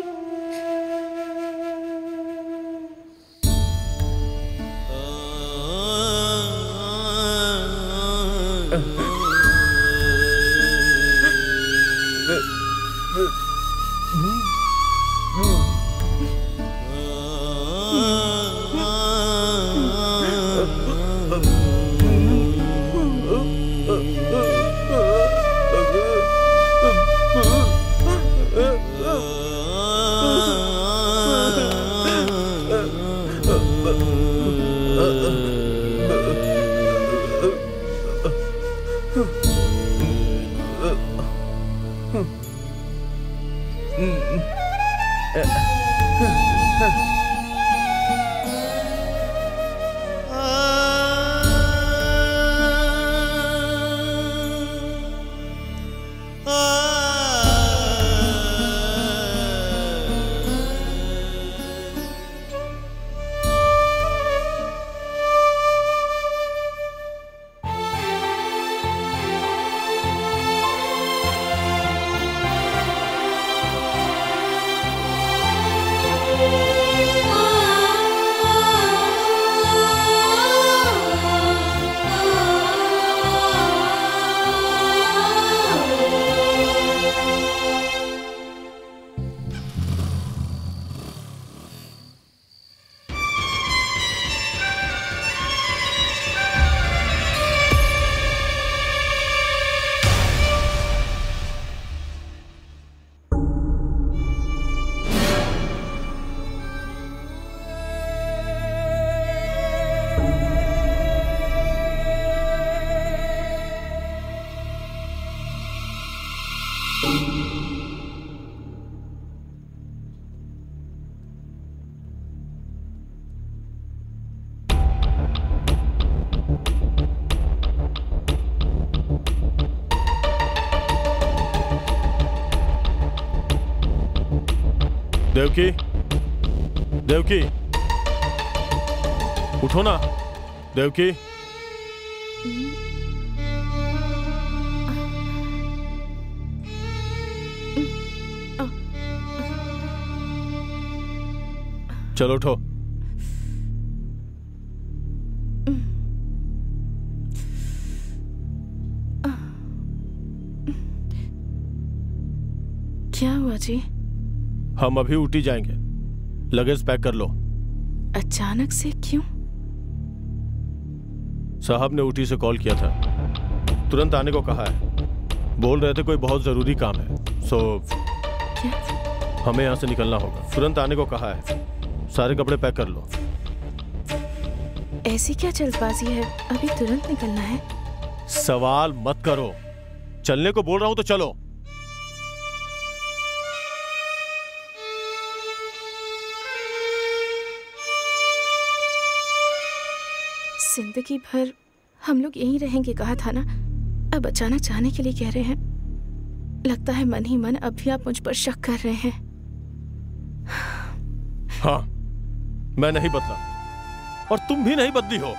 देवकी। देवकी। उठो ना देवकी। चलो उठो। हम अभी उठी जाएँगे। लगेज पैक कर लो। अचानक से क्यों? साहब ने ऊटी से कॉल किया था। तुरंत आने को कहा है। बोल रहे थे कोई बहुत ज़रूरी काम है। सो हमें यहाँ से निकलना होगा। तुरंत आने को कहा है। सारे कपड़े पैक कर लो। ऐसी क्या जल्दबाजी है? अभी तुरंत निकलना है। सवाल मत करो। चलने को बोल रहा हूँ तो चलो। ज़िंदगी भर हम लोग यहीं रहेंगे कहा था ना? अब अचानक जाने के लिए कह रहे हैं। लगता है मन ही मन अब भी आप मुझ पर शक कर रहे हैं। हाँ मैं नहीं बदला। और तुम भी नहीं बदली हो।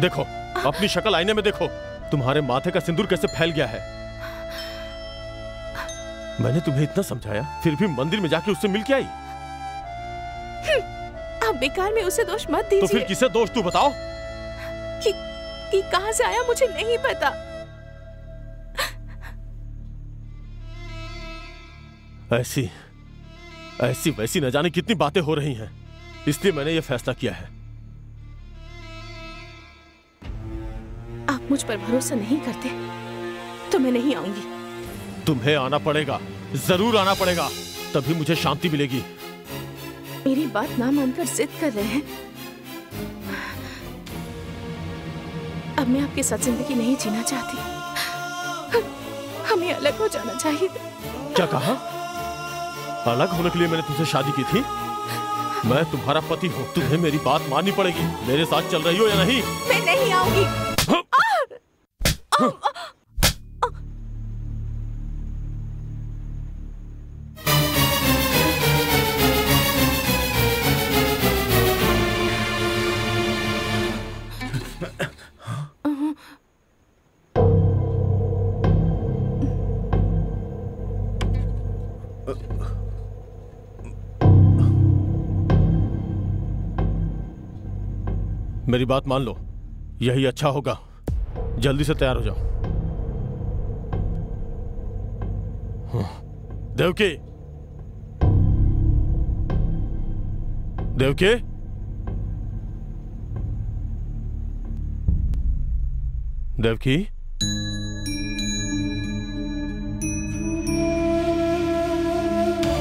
देखो अपनी शक्ल आईने में देखो। तुम्हारे माथे का सिंदूर कैसे फैल गया है? मैंने तुम्हें इतना समझाया फिर भी मंदिर में जाके उससे मिल के आई? आप बेकार में उसे दोष मत दीजिए तो फिर किसे दोष तू बताओ? कि कहाँ से आया मुझे नहीं पता। ऐसी ऐसी वैसी न जाने कितनी बातें हो रही हैं। इसलिए मैंने यह फैसला किया है। आप मुझ पर भरोसा नहीं करते तो मैं नहीं आऊँगी। तुम्हें आना पड़ेगा ज़रूर आना पड़ेगा तभी मुझे शांति मिलेगी। मेरी बात ना मानकर जिद कर रहे हैं। अब मैं आपके साथ ज़िंदगी नहीं जीना चाहती। हमें अलग हो जाना चाहिए। क्या कहा? अलग होने के लिए मैंने तुमसे शादी की थी? मैं तुम्हारा पति हूँ तुम्हें मेरी बात माननी पड़ेगी। मेरे साथ चल रही हो या नहीं? मैं नहीं आऊँगी। मेरी बात मान लो। यही अच्छा होगा। जल्दी से तैयार हो जाओ। देवकी देवकी! देवकी! देवकी!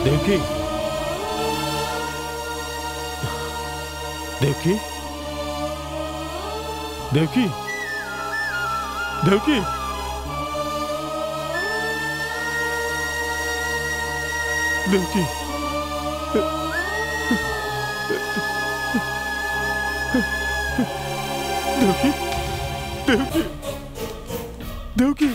देवकी! देवकी! देवकी देवकी देवकी देवकी देवकी देवकी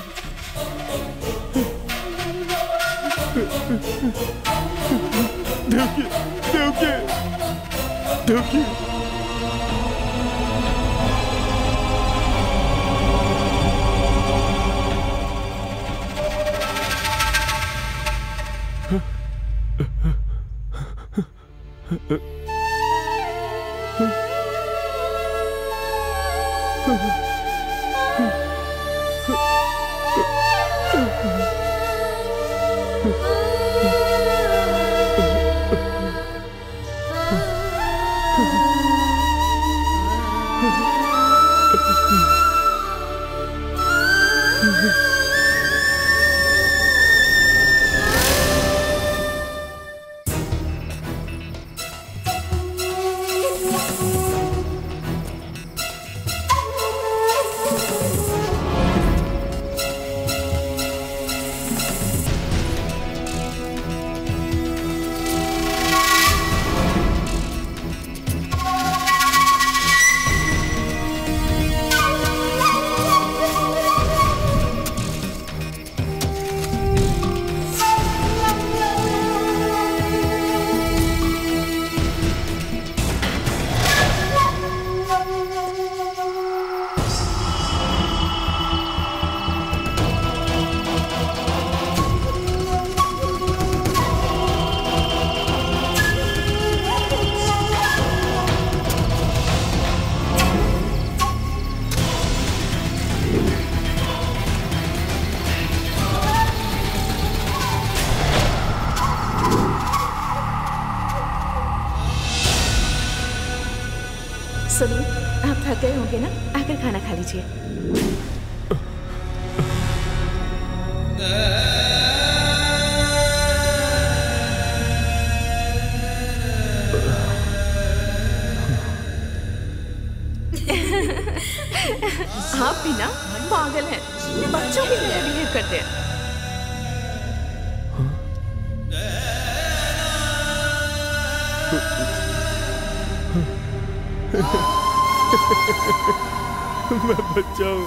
बच्चा हूँ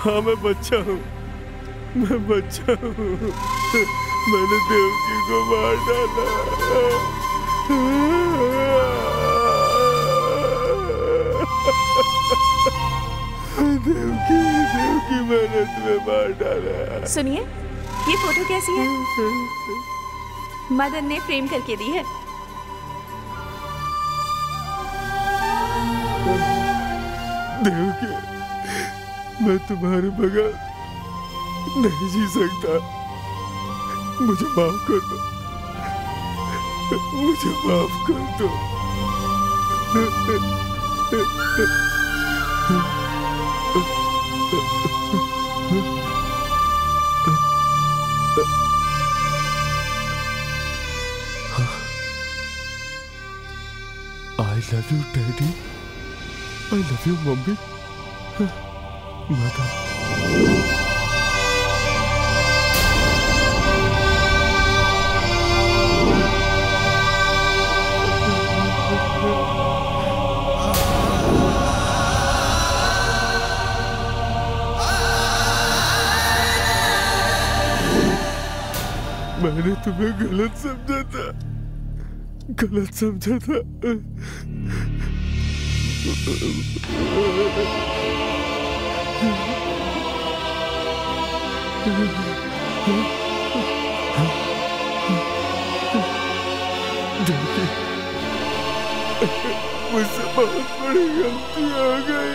हाँ मैं बच्चा हूँ। मैं बच्चा हूँ। मैंने देवकी को मार डाला। देवकी देवकी मैंने तुम्हें मार डाला। सुनिए ये फ़ोटो कैसी है? मदन ने फ्रेम करके दी है। देवकी मैं तुम्हारे बगैर नहीं जी सकता मुझे माफ़ कर दो मुझे माफ़ कर दो I love you, Daddy. I love you, Mummy. Mother. मैंने तुम्हें गलत समझा था गलत समझा था मुझसे बहुत बड़ी गलती आ गई।